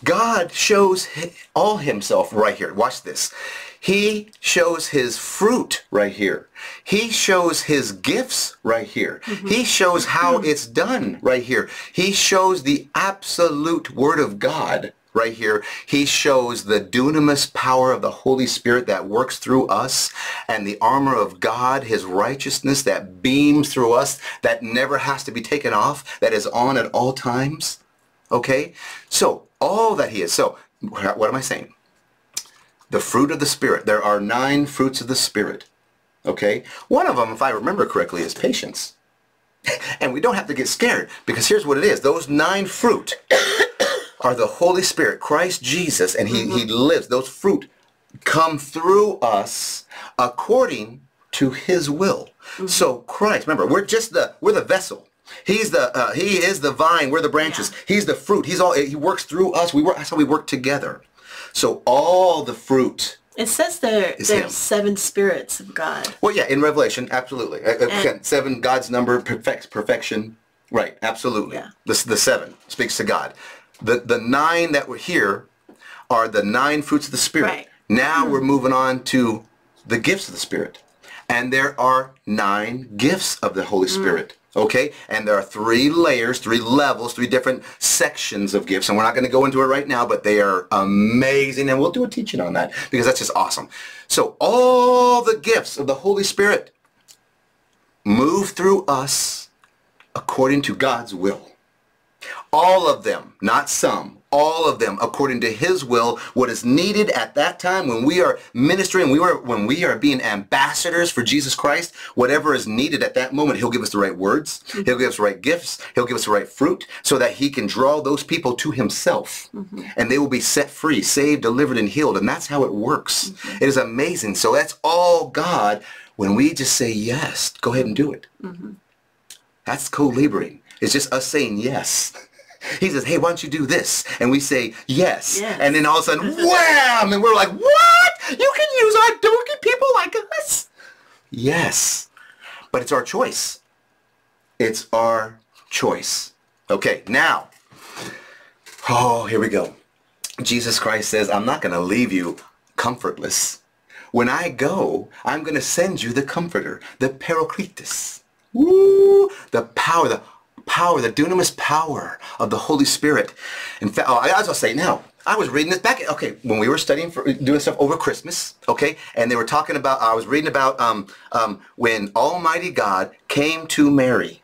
God shows all himself right here. Watch this. He shows his fruit right here. He shows his gifts right here. Mm-hmm. He shows how it's done right here. He shows the absolute word of God right here, he shows the dunamis power of the Holy Spirit that works through us and the armor of God, his righteousness that beams through us, that never has to be taken off, that is on at all times. Okay? So, all that he is. So, what am I saying? The fruit of the Spirit. There are nine fruits of the Spirit. Okay? One of them, if I remember correctly, is patience. [laughs] and we don't have to get scared because here's what it is. Those nine fruit [coughs] are the Holy Spirit, Christ Jesus, and he, mm-hmm. he lives. Those fruit come through us according to his will. Mm-hmm. So Christ, remember, we're just the, we're the vessel. He's the, uh, he is the vine, we're the branches. Yeah. He's the fruit. He's all, he works through us. We work, that's how we work together. So all the fruit it says there there's him. seven spirits of God. Well, yeah, in Revelation, absolutely. Uh, seven, God's number, perfect, perfection. Right, absolutely. Yeah. The, the seven speaks to God. The, the nine that were here are the nine fruits of the Spirit. Right. Now mm-hmm. we're moving on to the gifts of the Spirit. And there are nine gifts of the Holy mm. Spirit. Okay? And there are three layers, three levels, three different sections of gifts. And we're not going to go into it right now, but they are amazing. And we'll do a teaching on that because that's just awesome. So all the gifts of the Holy Spirit move through us according to God's will. All of them, not some, all of them according to his will, what is needed at that time when we are ministering, we are, when we are being ambassadors for Jesus Christ, whatever is needed at that moment, he'll give us the right words, mm-hmm. he'll give us the right gifts, he'll give us the right fruit so that he can draw those people to himself mm-hmm. and they will be set free, saved, delivered, and healed. And that's how it works. Mm-hmm. It is amazing. So that's all God when we just say yes, go ahead and do it. Mm-hmm. That's co-laboring. It's just us saying yes. [laughs] He says, hey, why don't you do this? And we say, yes. yes. And then all of a sudden, wham! And we're like, what? You can use our donkey people like us? Yes. But it's our choice. It's our choice. Okay, now, oh, here we go. Jesus Christ says, I'm not going to leave you comfortless. When I go, I'm going to send you the comforter, the Paracletus. Woo! The power, the power, the dunamis power of the Holy Spirit. In fact, oh, as I'll say now, I was reading this back. Okay, when we were studying for doing stuff over Christmas. Okay, and they were talking about. I was reading about um, um, when Almighty God came to Mary,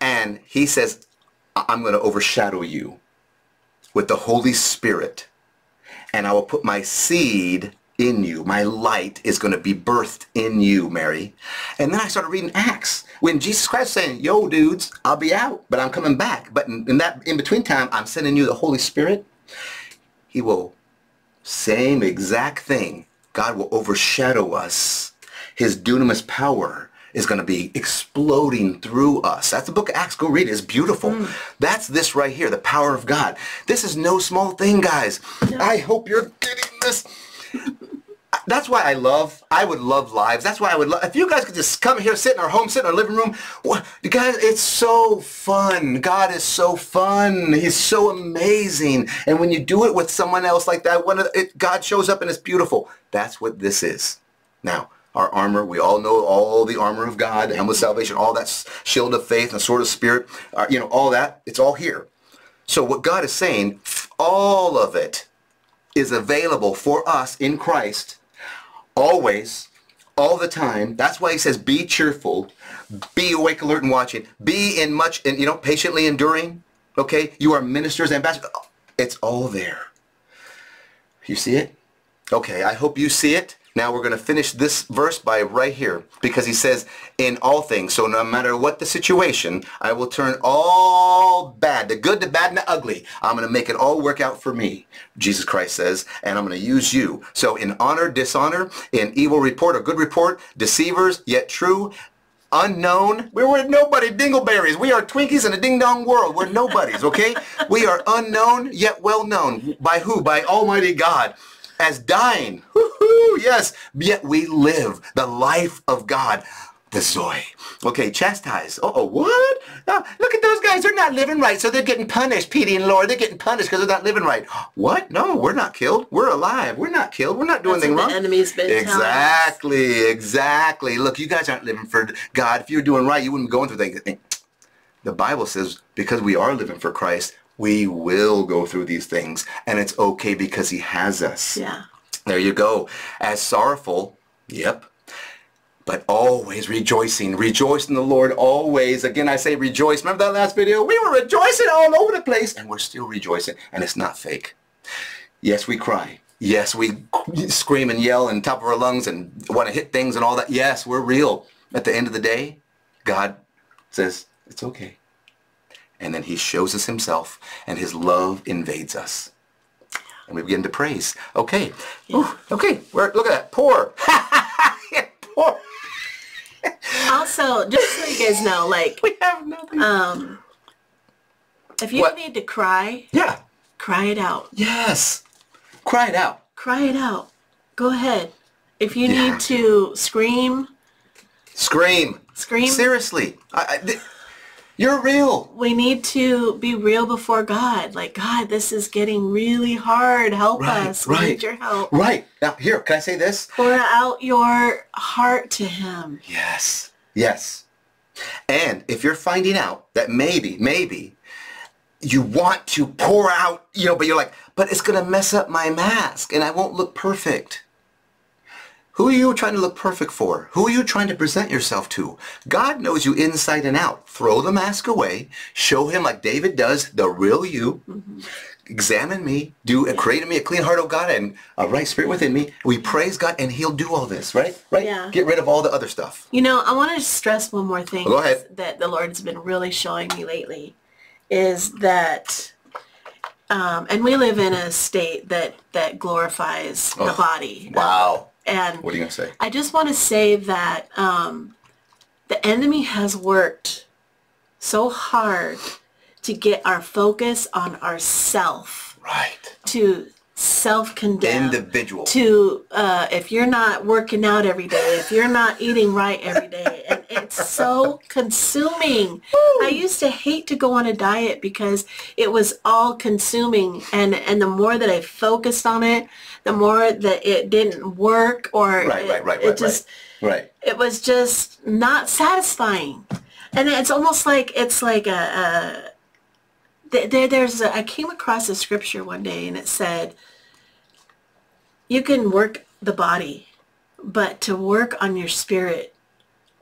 and He says, "I- "I'm going to overshadow you with the Holy Spirit, and I will put my seed." In you, my light is going to be birthed in you, Mary. And then I started reading Acts when Jesus Christ saying, "Yo, dudes, I'll be out, but I'm coming back." But in, in that in between time, I'm sending you the Holy Spirit he will, same exact thing. God will overshadow us. His dunamis power is going to be exploding through us. That's the book of Acts. Go read it. It's beautiful. Mm. That's this right here, the power of God. This is no small thing, guys. I hope you're getting this. That's why I love, I would love lives. That's why I would love, if you guys could just come here, sit in our home, sit in our living room. Guys, it's so fun. God is so fun. He's so amazing. And when you do it with someone else like that, when it, God shows up and it's beautiful. That's what this is. Now, our armor, we all know all the armor of God, the helmet of salvation, all that shield of faith and sword of spirit, uh, you know, all that, it's all here. So what God is saying, all of it is available for us in Christ always, all the time. That's why he says, be cheerful, be awake, alert, and watching. Be in much, and you know, patiently enduring. Okay? You are ministers, ambassadors. It's all there. You see it? Okay, I hope you see it. Now we're going to finish this verse by right here because he says, in all things. So no matter what the situation, I will turn all bad, the good, the bad, and the ugly. I'm going to make it all work out for me, Jesus Christ says, and I'm going to use you. So in honor, dishonor, in evil report or good report, deceivers, yet true, unknown. We were nobody, dingleberries. We are Twinkies in a ding-dong world. We're nobodies, okay? we are unknown, yet well known. By who? By Almighty God. As dying, Woo-hoo, yes, yet we live the life of God. The Zoe. Okay, chastise. Uh-oh, what? Uh, look at those guys. They're not living right, so they're getting punished, Petey and Lori. They're getting punished because they're not living right. What? No, we're not killed. We're alive. We're not killed. We're not doing That's anything wrong. the enemy's been. Exactly, exactly. Look, you guys aren't living for God. If you were doing right, you wouldn't be going through things. The Bible says because we are living for Christ, we will go through these things. And it's okay because he has us. Yeah. There you go. As sorrowful, yep. But always rejoicing. Rejoice in the Lord always. Again, I say rejoice. Remember that last video? We were rejoicing all over the place. And we're still rejoicing. And it's not fake. Yes, we cry. Yes, we scream and yell and top of our lungs and want to hit things and all that. Yes, we're real. At the end of the day, God says, it's okay. And then he shows us himself and his love invades us. And we begin to praise. Okay. Ooh, okay. We're, look at that. Poor. [laughs] Poor. Also, just so you guys know, like, [laughs] We have nothing. um, if you What? need to cry, yeah. cry it out. Yes. Cry it out. Cry it out. Go ahead. If you Yeah. need to scream, Scream. scream. Seriously. I, I, you're real. we need to be real before God. Like, God, this is getting really hard. Help Right, us. We need your help. Right. Now, here, can I say this? Pour out your heart to him. Yes. Yes. And if you're finding out that maybe, maybe you want to pour out, you know, but you're like, but it's going to mess up my mask and I won't look perfect. Who are you trying to look perfect for? Who are you trying to present yourself to? God knows you inside and out. Throw the mask away. Show him like David does, the real you. Examine me. Do and create in me a clean heart, oh God, and a right spirit within me. We praise God and he'll do all this, right? Right? Yeah. Get rid of all the other stuff. You know, I want to stress one more thing Go ahead. that the Lord's been really showing me lately is that, um, and we live in a state that, that glorifies the Oh, body. Wow. And What are you going to say? I just want to say that um, the enemy has worked so hard to get our focus on ourself, Right. to self-condemn, Individual. to uh, if you're not working out every day, if you're not eating right every day, and it's so consuming. I used to hate to go on a diet because it was all consuming, and and the more that I focused on it, the more that it didn't work, or Right, it, right, right, it right, just right. Right. it was just not satisfying, and it's almost like it's like a. a there, there's a, I came across a scripture one day and it said, you can work the body, but to work on your spirit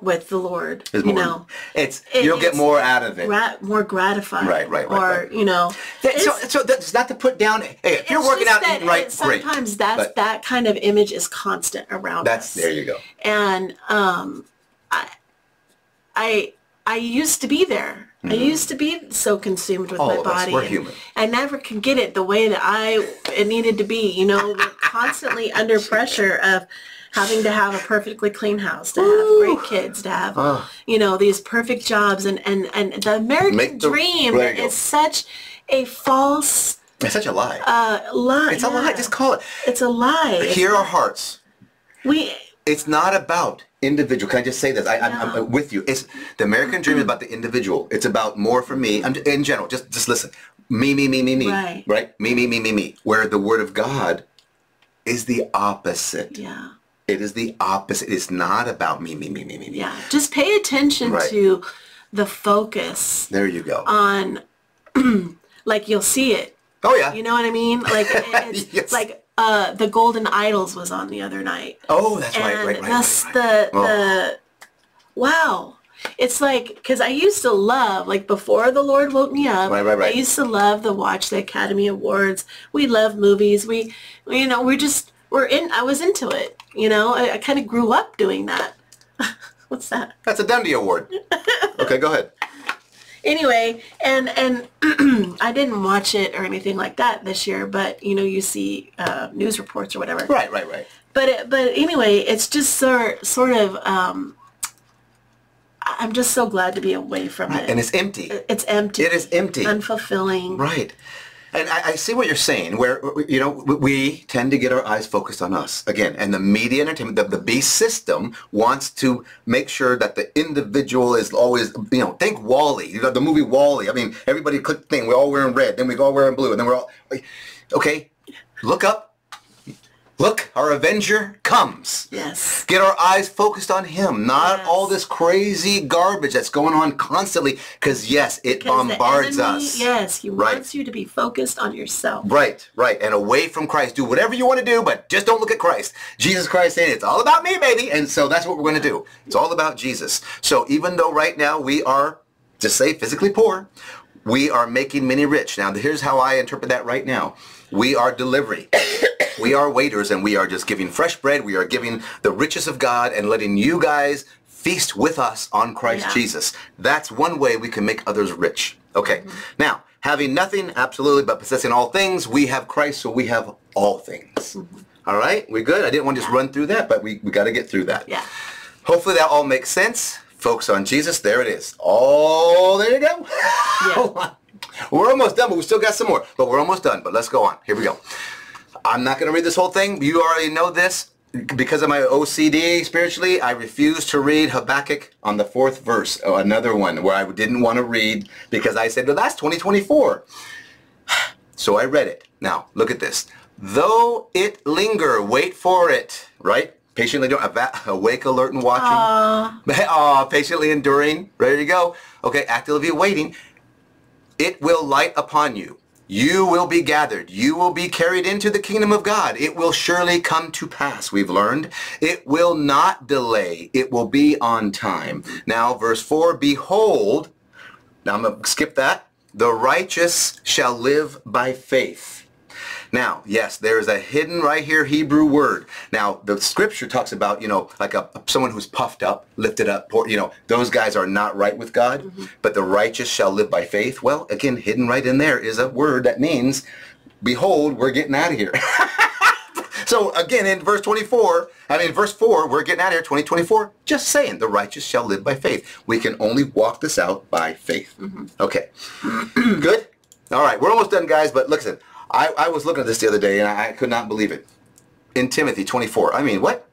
with the Lord, you more- know, It's It- you'll get it's more out of it. more gratifying. Right, right, right, Or, right. you know, That- so, so that's not to put down. Hey, if you're working out, that right, it- great. Sometimes that's that kind of image is constant around That's us. there. You go. and um, I, I, I used to be there. I used to be so consumed with Mm-hmm. All my us. body. We're and human. I never could get it the way that I it needed to be. You know, constantly under [laughs] pressure of having to have a perfectly clean house, to have great kids, to have you know these perfect jobs, and and and the American the- dream is such a false It's such a lie. uh, lie. it's a lie. Just call it. It's a lie. Hear our hearts. we It's not about individual. Can I just say this? I, I'm, I'm Yeah. with you. It's the American dream is mm-hmm. about the individual. It's about more for me. I'm, in general, just just listen. Me, me, me, me, me. Right. right. Me, me, me, me, me. Where the Word of God is the opposite. yeah. It is the opposite. It's not about me, me, me, me, me, me. Yeah, just pay attention Right. to the focus There you go. on, [clears throat] like you'll see it. oh yeah. You know what I mean? Like [laughs] it's Yes. like uh, the Golden Idols was on the other night, oh, that's and right, right, right. that's right, right. the Oh. the wow. It's like because I used to love like before the Lord woke me up. Right, right, right. I used to love to watch the Academy Awards. We love movies. We, we, you know, we're just we're in. I was into it. You know, I, I kind of grew up doing that. [laughs] What's that? That's a Dundie Award. [laughs] okay, go ahead. Anyway and and [clears throat] i didn't watch it or anything like that this year but you know you see uh, news reports or whatever Right, right, right. but it, but anyway it's just sort sort of um i'm just so glad to be away from it And it's empty. it's empty It is empty. unfulfilling Right. And I, I see what you're saying, where, you know, we- tend to get our eyes focused on us. Again, and the media entertainment, the, the beast system wants to make sure that the individual is always, you know, think WALL-E, you know, the movie WALL-E. I mean, everybody click thing, we're all wearing red, then we go all wearing blue, and then we're all, okay, look up. Look, our Avenger comes. yes Get our eyes focused on him, not Yes. all this crazy garbage that's going on constantly, because yes, it Because bombards enemy- us. yes he Right. wants you to be focused on yourself Right, right, and away from Christ. Do whatever you want to do, but just don't look at Christ. Jesus Christ saying it's all about me, baby, and so that's what we're going to do. It's all about Jesus. So even though right now we are, to say, physically poor, we are making many rich. Now, here's how I interpret that right now. We are delivery. We are waiters, and we are just giving fresh bread. We are giving the riches of God and letting you guys feast with us on Christ Yeah. Jesus. That's one way we can make others rich. Okay. Mm-hmm. Now, having nothing, absolutely, but possessing all things, we have Christ, so we have all things. Mm-hmm. All right? We good? I didn't want to just run through that, but we, we got to get through that. yeah Hopefully that all makes sense. Focus on Jesus. There it is. Oh, there you go. On. [laughs] We're almost done, but we still got some more. But we're almost done. But let's go on. Here we go. I'm not going to read this whole thing. You already know this. Because of my OCD spiritually, I refuse to read Habakkuk on the fourth verse. Oh, another one where I didn't want to read because I said, well, that's 2024. [sighs] So I read it. Now, look at this. Though it linger, wait for it, right? Patiently doing, awake, alert, and watching. Aw, [laughs] patiently enduring. Ready to go. Okay, actively waiting. It will light upon you. You will be gathered. You will be carried into the kingdom of God. It will surely come to pass, we've learned. It will not delay. It will be on time. Now, verse 4, Behold, now I'm going to skip that. The righteous shall live by faith. Now, yes, there is a hidden right here Hebrew word. Now, the scripture talks about, you know, like a someone who's puffed up, lifted up, poor, you know, those guys are not right with God, mm-hmm. but the righteous shall live by faith. Well, again, hidden right in there is a word that means, behold, we're getting out of here. [laughs] so again, in verse 24, I mean, verse 4, we're getting out of here, 2024, just saying, the righteous shall live by faith. We can only walk this out by faith. Mm-hmm. Okay. [clears throat] Good? All right, we're almost done, guys, but listen, I, I was looking at this the other day, and I, could not believe it. In Timothy 24, I mean, what?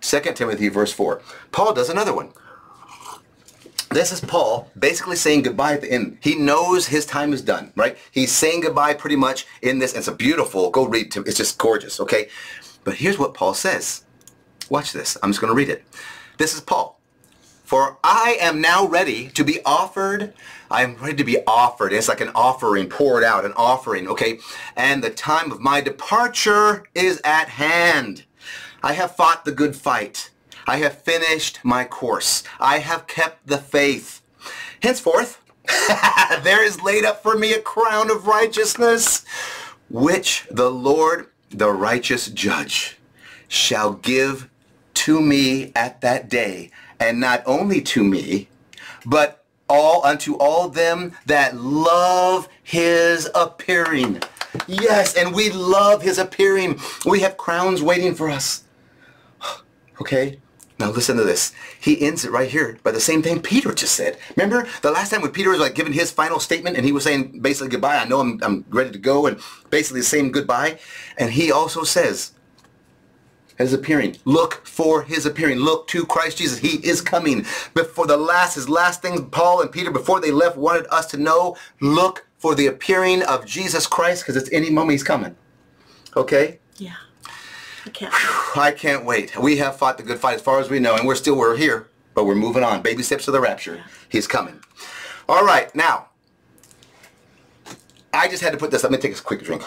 2 Timothy verse 4. Paul does another one. This is Paul basically saying goodbye at the end. He knows his time is done, right? He's saying goodbye pretty much in this. It's a beautiful, go read, Tim- it's just gorgeous, okay? But here's what Paul says. Watch this. I'm just going to read it. This is Paul. For I am now ready to be offered I'm ready to be offered. It's like an offering poured out, an offering, okay? And the time of my departure is at hand. I have fought the good fight. I have finished my course. I have kept the faith. Henceforth, [laughs] there is laid up for me a crown of righteousness, which the Lord, the righteous judge, shall give to me at that day, and not only to me, but all unto all them that love his appearing. Yes, and we love his appearing. We have crowns waiting for us. [sighs] Okay? Now listen to this. He ends it right here by the same thing Peter just said. Remember the last time when Peter was like giving his final statement and he was saying basically goodbye. I know I'm, I'm ready to go and basically the same goodbye. And he also says, his appearing. Look for his appearing. Look to Christ Jesus. He is coming. Before the last, his last things, Paul and Peter, before they left, wanted us to know, look for the appearing of Jesus Christ because it's any moment he's coming. Okay? Yeah. I can't. I can't wait. We have fought the good fight as far as we know, and we're still, we're here, but we're moving on. Baby steps to the rapture. He's coming. All right, now, I just had to put this, let me take a quick drink.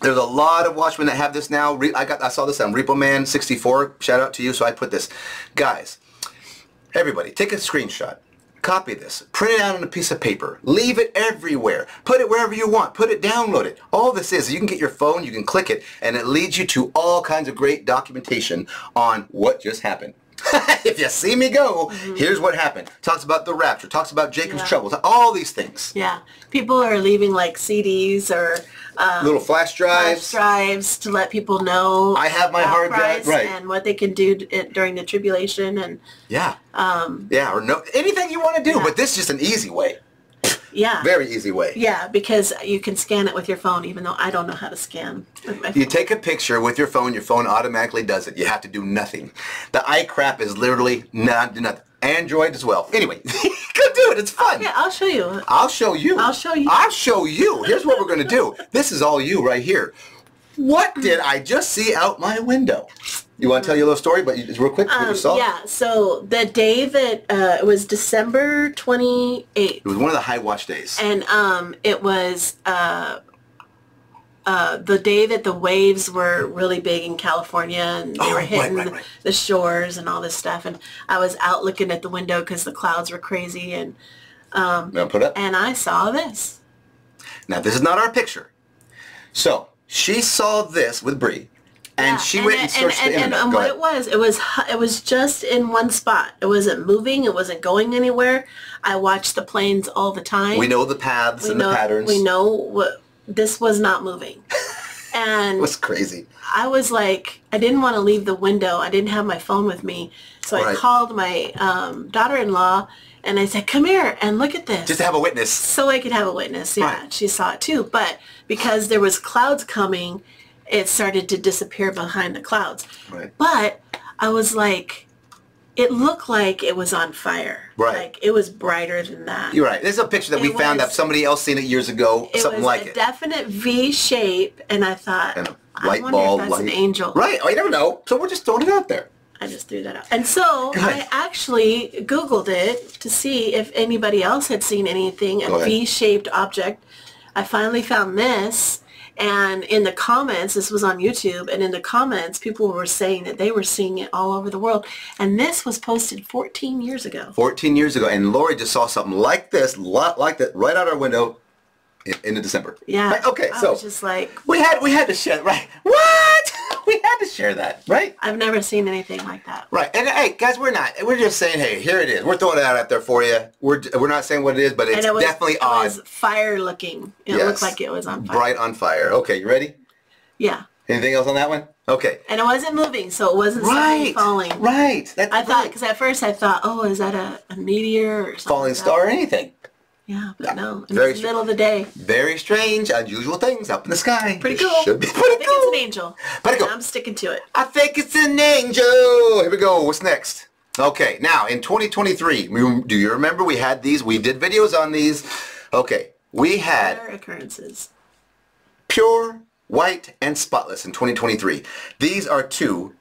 There's a lot of Watchmen that have this now. I got, I saw this on Repo Man 64. Shout out to you. So I put this, guys. Everybody, take a screenshot. Copy this. Print it out on a piece of paper. Leave it everywhere. Put it wherever you want. Put it, download it. All this is, you can get your phone, you can click it, and it leads you to all kinds of great documentation on what just happened. [laughs] if you see me go, mm-hmm. here's what happened. Talks about the rapture. Talks about Jacob's Yeah. troubles. All these things. Yeah. People are leaving like CDs or um, Little flash drives. flash drives to let people know. I have my hard drive, right. And what they can do during the tribulation and Yeah. yeah, or no, anything you want to do, Um, Yeah. but this is just an easy way. yeah. Very easy way. Yeah, because you can scan it with your phone, even though I don't know how to scan You take a picture with your phone, your phone automatically does it. You have to do nothing. The iCrap is literally not nothing. Android as well. Anyway, go do it. It's fun. Yeah, I'll show you. I'll show you. I'll show you. I'll show you. Here's what we're going to do. This is all you right here. What did I just see out my window? You want to tell your little story, but you, just real quick, Um, yeah, so the day that uh, it was December 28th, It was one of the high watch days. and um, it was uh, uh, the day that the waves were really big in California, and they Oh, were hitting right, the- right. the shores and all this stuff. And I was out looking at the window because the clouds were crazy, and want put up? and I saw this. Now, this is not our picture. So, she saw this with Bree, and Yeah, she went and and, searched and, the and, internet. and Go what ahead. it was, it was it was just in one spot. It wasn't moving. It wasn't going anywhere. I watched the planes all the time. We know the paths we and know the patterns. we know what this was not moving, [laughs] And It was crazy. I was like, I didn't want to leave the window. I didn't have my phone with me, so I called my um, daughter-in-law and I said, "Come here and look at this." Just to have a witness. so I could have a witness. Yeah, Right. she saw it too. But because there was clouds coming, it started to disappear behind the clouds. Right. But I was like, it looked like it was on fire. Right. Like it was brighter than that. You're right. This is a picture that we It found that somebody else seen it years ago, it something was like a it. definite V shape, and I thought, And a I light if that's light. an angel. Right. Oh, you never know. So we're just throwing it out there. I just threw that out. And so I actually Googled it to see if anybody else had seen anything, a. V-shaped object. I finally found this. And in the comments, this was on YouTube, and in the comments, people were saying that they were seeing it all over the world. And this was posted 14 years ago. 14 years ago, and Lori just saw something like this, lot like that, right out our window in, into December. Yeah. Right, Okay, I so was just like, we had we had to share right. What? [laughs] [laughs] We had to share that, right? I've never seen anything like that. Right. And hey, guys, we're not. We're just saying, hey, here it is. We're throwing it out, out there for you. We're we're not saying what it is, but it's it was definitely it odd. was fire looking. It Yes. looked like it was on fire. Bright on fire. Okay, you ready? Yeah. Anything else on that one? Okay. And it wasn't moving, so it wasn't Right. falling. Right. That's I thought, because at first I thought, oh, is that a, a meteor or something? falling like star or anything. Yeah, but no. Very the middle of the day. Very strange, unusual things up in the sky. Pretty cool. Should be pretty I think cool. it's an angel. Pretty cool. I'm sticking to it. I think it's an angel. Here we go. What's next? Okay, now in 2023, we- do you remember we had these? We did videos on these. Okay, we had Rare occurrences. pure, white, and spotless in 2023. These are two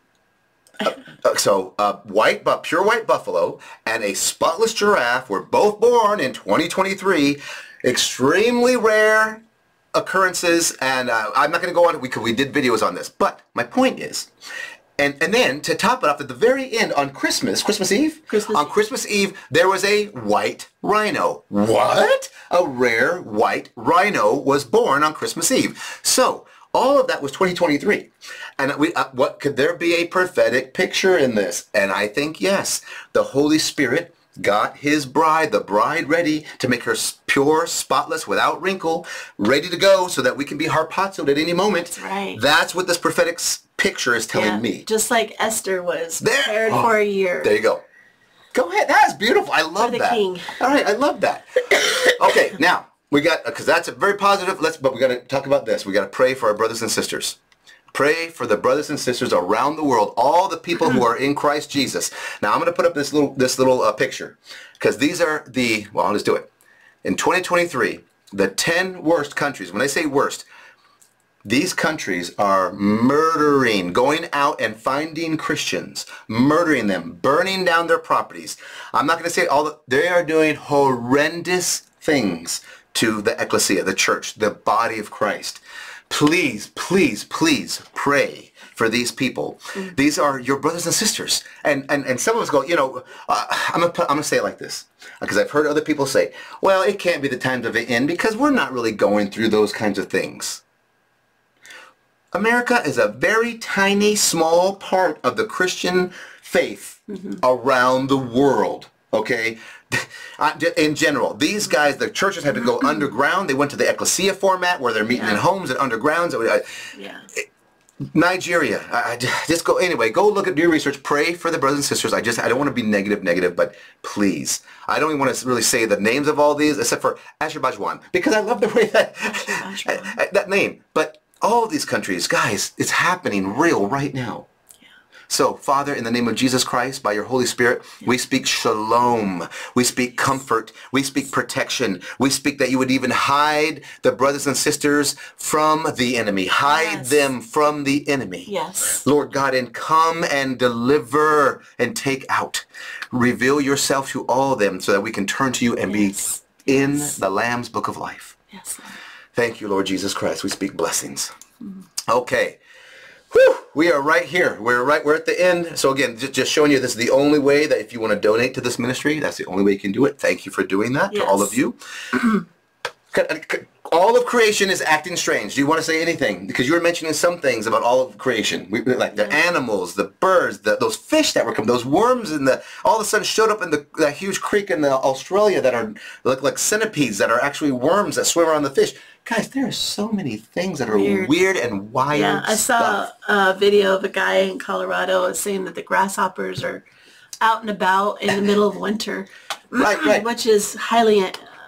uh, so uh, white, but pure white buffalo and a spotless giraffe were both born in 2023. Extremely rare occurrences, and uh, I'm not going to go on. We we did videos on this, but my point is, and and then to top it off at the very end on Christmas, Christmas Eve, Christmas on Eve. Christmas Eve, there was a white rhino. What? A rare white rhino was born on Christmas Eve. So all of that was 2023. And we, uh, what could there be a prophetic picture in this? And I think yes, the Holy Spirit got his bride, the bride ready to make her pure, spotless, without wrinkle, ready to go so that we can be harpazoed at any moment. That's right. That's what this prophetic picture is telling Yeah, me. Just like Esther was There. prepared Oh, for a year. There you go. Go ahead. That's beautiful. I love the that. king. All right, I love that. [coughs] okay, now we got because that's a very positive. Let's but we got to talk about this. We got to pray for our brothers and sisters. Pray for the brothers and sisters around the world, all the people who [laughs] are in Christ Jesus. Now I'm going to put up this little this little uh, picture because these are the well, I'll just do it. In 2023, the 10 worst countries. When I say worst, these countries are murdering, going out and finding Christians, murdering them, burning down their properties. I'm not going to say all the, they are doing horrendous things to the ecclesia, the church, the body of Christ. Please, please, please pray for these people. These are your brothers and sisters. And, and, and some of us go, you know, uh, I'm going to I'm gonna say it like this. Because I've heard other people say, well, it can't be the times of the end because we're not really going through those kinds of things. America is a very tiny, small part of the Christian faith around the world. Okay, Uh, [laughs] in general, these guys, the churches had to go underground. They went to the ecclesia format where they're meeting in homes and undergrounds. Uh, Yeah. Nigeria, I, I just go anyway. Go look at do your research. Pray for the brothers and sisters. I just I don't want to be negative, negative, but please, I don't even want to really say the names of all these except for Azerbaijan because I love the way that [laughs] that name. But all these countries, guys, it's happening real right now. So, Father, in the name of Jesus Christ, by your Holy Spirit, we speak shalom. We speak comfort. We speak protection. We speak that you would even hide the brothers and sisters from the enemy. Hide Yes. them from the enemy. Yes. Lord God, and come and deliver and take out. Reveal yourself to all of them so that we can turn to you and Yes. be in the Lamb's book of life. Yes. Thank you, Lord Jesus Christ. We speak blessings. Mm-hmm. Okay. Whew, we are right here. We're right. We're at the end. So again, just, showing you this is the only way that if you want to donate to this ministry, that's the only way you can do it. Thank you for doing that to all of you. [clears throat] all of creation is acting strange. Do you want to say anything? Because you were mentioning some things about all of creation, we, like the animals, the birds, the, those fish that were coming, those worms in the. All of a sudden showed up in the that huge creek in the Australia that are look like centipedes that are actually worms that swim around the fish. Guys, there are so many things that are weird, Weird. and wild. Yeah, I saw stuff. a video of a guy in Colorado saying that the grasshoppers are out and about in the middle of winter, [laughs] Right, right. which is highly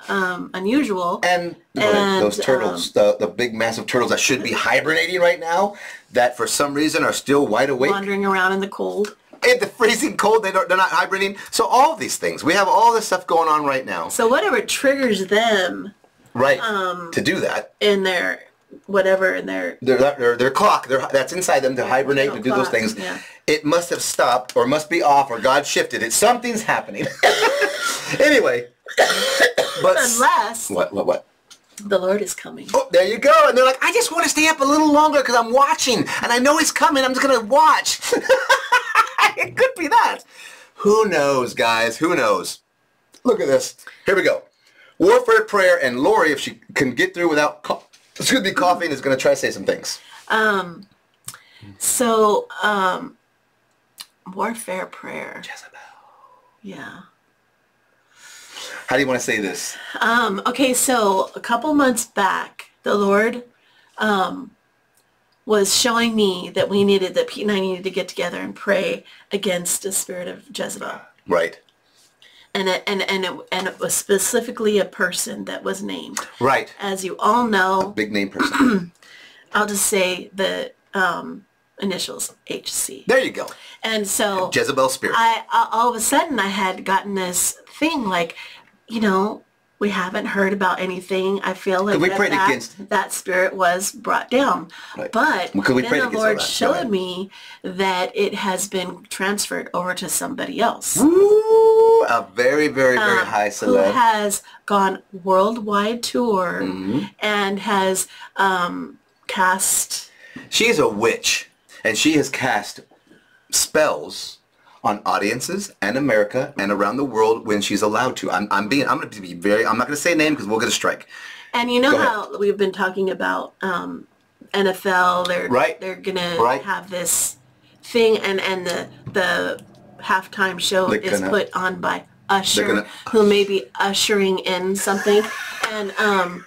um, unusual. And, And, those turtles, the, the big massive turtles that should be hibernating right now, that for some reason are still wide awake. wandering around in the cold. in the freezing cold, they don't, they're not hibernating. So all of these things, we have all this stuff going on right now. So whatever triggers them Right. Um, to do that, in their whatever in their their, their, their clock, their, that's inside them to hibernate, to do those things. yeah. It must have stopped or must be off or God shifted it. Something's happening. [laughs] anyway. but unless what, what, what? the Lord is coming. Oh, there you go. And they're like, I just want to stay up a little longer because I'm watching. And I know he's coming. I'm just going to watch. [laughs] it could be that. Who knows, guys? Who knows? Look at this. Here we go. Warfare prayer. And Lori, if she can get through without excuse me, coughing, is going to try to say some things. Um, so um, warfare prayer. Jezebel. Yeah. How do you want to say this? Um, okay, so a couple months back, the Lord um, was showing me that we needed, that Pete and I needed to get together and pray against the spirit of Jezebel. Right. And it, and, and, it, and it was specifically a person that was named. Right. As you all know, Big name person. [clears throat] I'll just say the um, initials HC. there you go. And so Jezebel spirit. I all of a sudden I had gotten this thing like, you know, we haven't heard about anything. I feel like we that, that, that spirit was brought down. Right. But then the Lord? Showed me that it has been transferred over to somebody else. Ooh, a very, very, very um, high who has gone worldwide tour Mm-hmm. and has um, cast She is a witch, and she has cast spells on audiences and America and around the world when she's allowed to. I'm, I'm being, I'm going to be very, I'm not going to say a name because we'll get a strike. And you know how we've been talking about um, NFL? They're Right. They're gonna have this thing, and and the the halftime show They're is gonna- put on by Usher, gonna- who may be ushering in something, and um,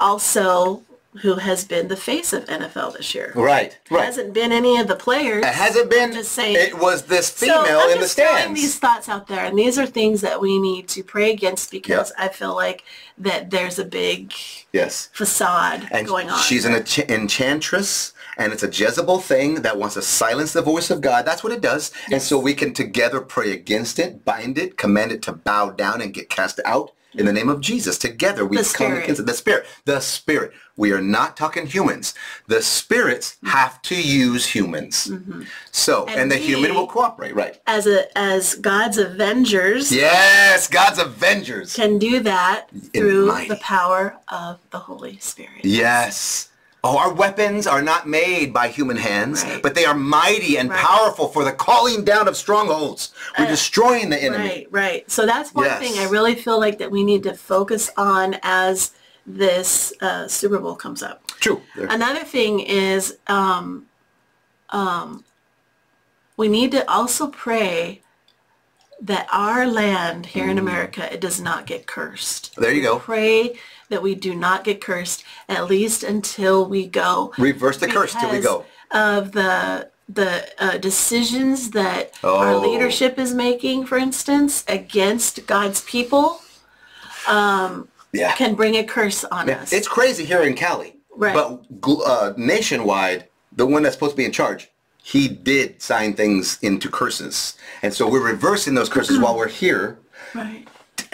also who has been the face of NFL this year. Right, right. Hasn't been any of the players. It hasn't been, I'm just saying. it was this So female I'm in the just throwing stands. these thoughts out there, and these are things that we need to pray against because I feel like that there's a big yes. facade And going on. she's an ench- enchantress, and it's a Jezebel thing that wants to silence the voice of God. That's what it does. And so we can together pray against it, bind it, command it to bow down and get cast out in the name of Jesus. Together we The come spirit. against it. The spirit. The spirit. We are not talking humans. The spirits have to use humans. So, and, Mm-hmm. And the human will cooperate, right? as a as God's avengers Yes, God's avengers. can do that through the power of the Holy Spirit. Yes. Oh, our weapons are not made by human hands, Right. but they are mighty and Right. powerful for the calling down of strongholds. We're Uh, destroying the enemy. Right, right. So that's one Yes. thing I really feel like that we need to focus on as this uh, Super Bowl comes up. True. There- Another thing is um, um, we need to also pray that our land here Mm. in America it does not get cursed. There you go. Pray that we do not get cursed at least until we go Reverse the curse till we go. of the the uh, decisions that our Oh. leadership is making, for instance, against God's people, Yeah. can bring a curse on Yeah. us. It's crazy here in Cali. Right. But uh, nationwide, the one that's supposed to be in charge, he did sign things into curses. And so we're reversing those curses [clears throat] while we're here right.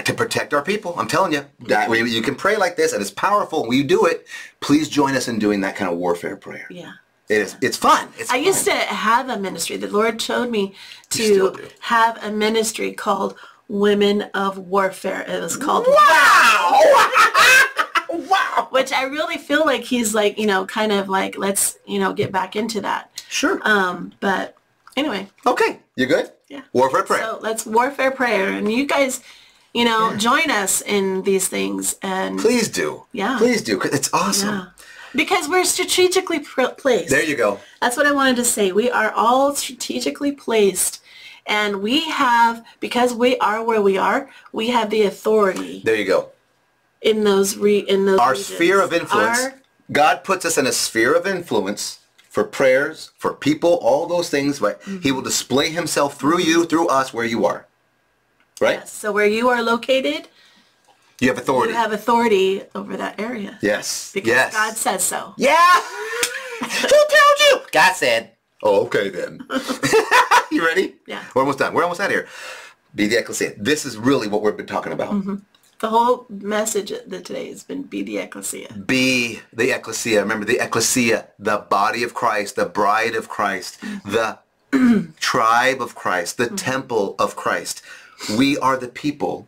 To protect our people. I'm telling you, that you can pray like this, and it's powerful. When you do it, please join us in doing that kind of warfare prayer. Yeah. It is. It's fun. It's I fun. used to have a ministry. The Lord showed me to have a ministry called Women of Warfare. It was called Wow! [laughs] wow! which I really feel like he's like, you know, kind of like let's, you know, get back into that. Sure. Um, but anyway, okay. You good? Yeah. Warfare prayer. so let's warfare prayer and you guys, you know, join us in these things and Please do. Yeah. Please do. 'cause it's awesome. yeah. Because we're strategically pr- placed. There you go. That's what I wanted to say. We are all strategically placed and we have because we are where we are, we have the authority There you go. in those re in those Our regions. sphere of influence. Our- God puts us in a sphere of influence for prayers, for people, all those things. Right? Mm-hmm. He will display himself through you, through us, where you are. Right? yes. So where you are located, You have authority. you have authority over that area. yes. Because yes. God says so. Yeah. [laughs] Who told you? God said. Oh, okay then. [laughs] you ready? Yeah. We're almost done. We're almost out of here. Be the ecclesia. This is really what we've been talking about. Mm-hmm. The whole message that today has been be the ecclesia. Be the ecclesia. Remember the ecclesia, the body of Christ, the bride of Christ, the [clears throat] tribe of Christ, the temple of Christ. We are the people.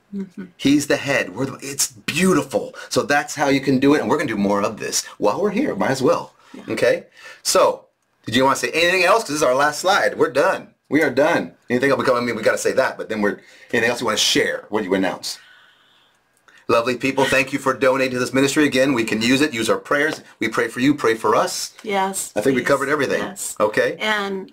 He's the head. We're the, it's beautiful. So that's how you can do it. And we're going to do more of this while we're here. Might as well. Okay? So, did you want to say anything else? Because this is our last slide. We're done. We are done. Anything else? I mean, we got to say that, but then we're, anything else you want to share? What do you announce? Lovely people, thank you for donating to this ministry. Again, we can use it, use our prayers. We pray for you, pray for us. Yes. I think we covered everything. Yes. Okay? And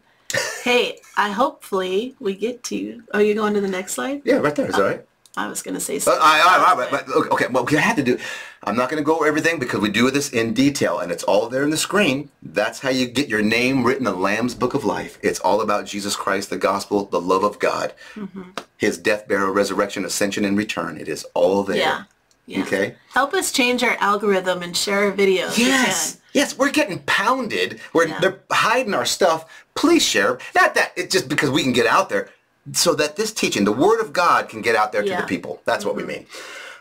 hey, I hopefully we get to. Are you going to the next slide? Yeah, right there. Is that right? I was going to say Uh, something. I, I, I, but, but, okay, well, we had to do. I'm not going to go over everything because we do this in detail, and it's all there in the screen. That's how you get your name written in the Lamb's Book of Life. It's all about Jesus Christ, the gospel, the love of God, Mm-hmm. His death, burial, resurrection, ascension, and return. It is all there. yeah. Yeah. Okay. Help us change our algorithm and share our videos. Yes. Yes, we're getting pounded. We're Yeah. they're hiding our stuff. Please share. Not that it's just because we can get out there, so that this teaching, the word of God, can get out there to the people. That's what we mm-hmm. mean.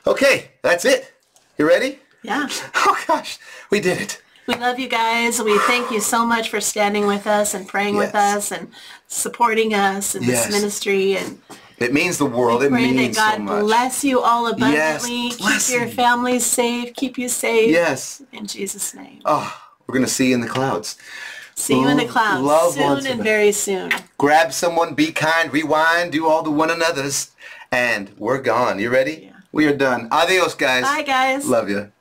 Okay, that's it. You ready? Yeah. [laughs] Oh gosh, we did it. We love you guys. We thank you so much for standing with us and praying with us and supporting us in Yes. this ministry. And It means the world. It pray that means God so much. bless you all abundantly. keep bless your you. families safe. Keep you safe. Yes. In Jesus' name. Oh, we're gonna see you in the clouds. See you in the clouds love soon and very soon. Grab someone, be kind, rewind, do all the one another's, and we're gone. You ready? Yeah. We are done. Adios, guys. Bye, guys. Love you.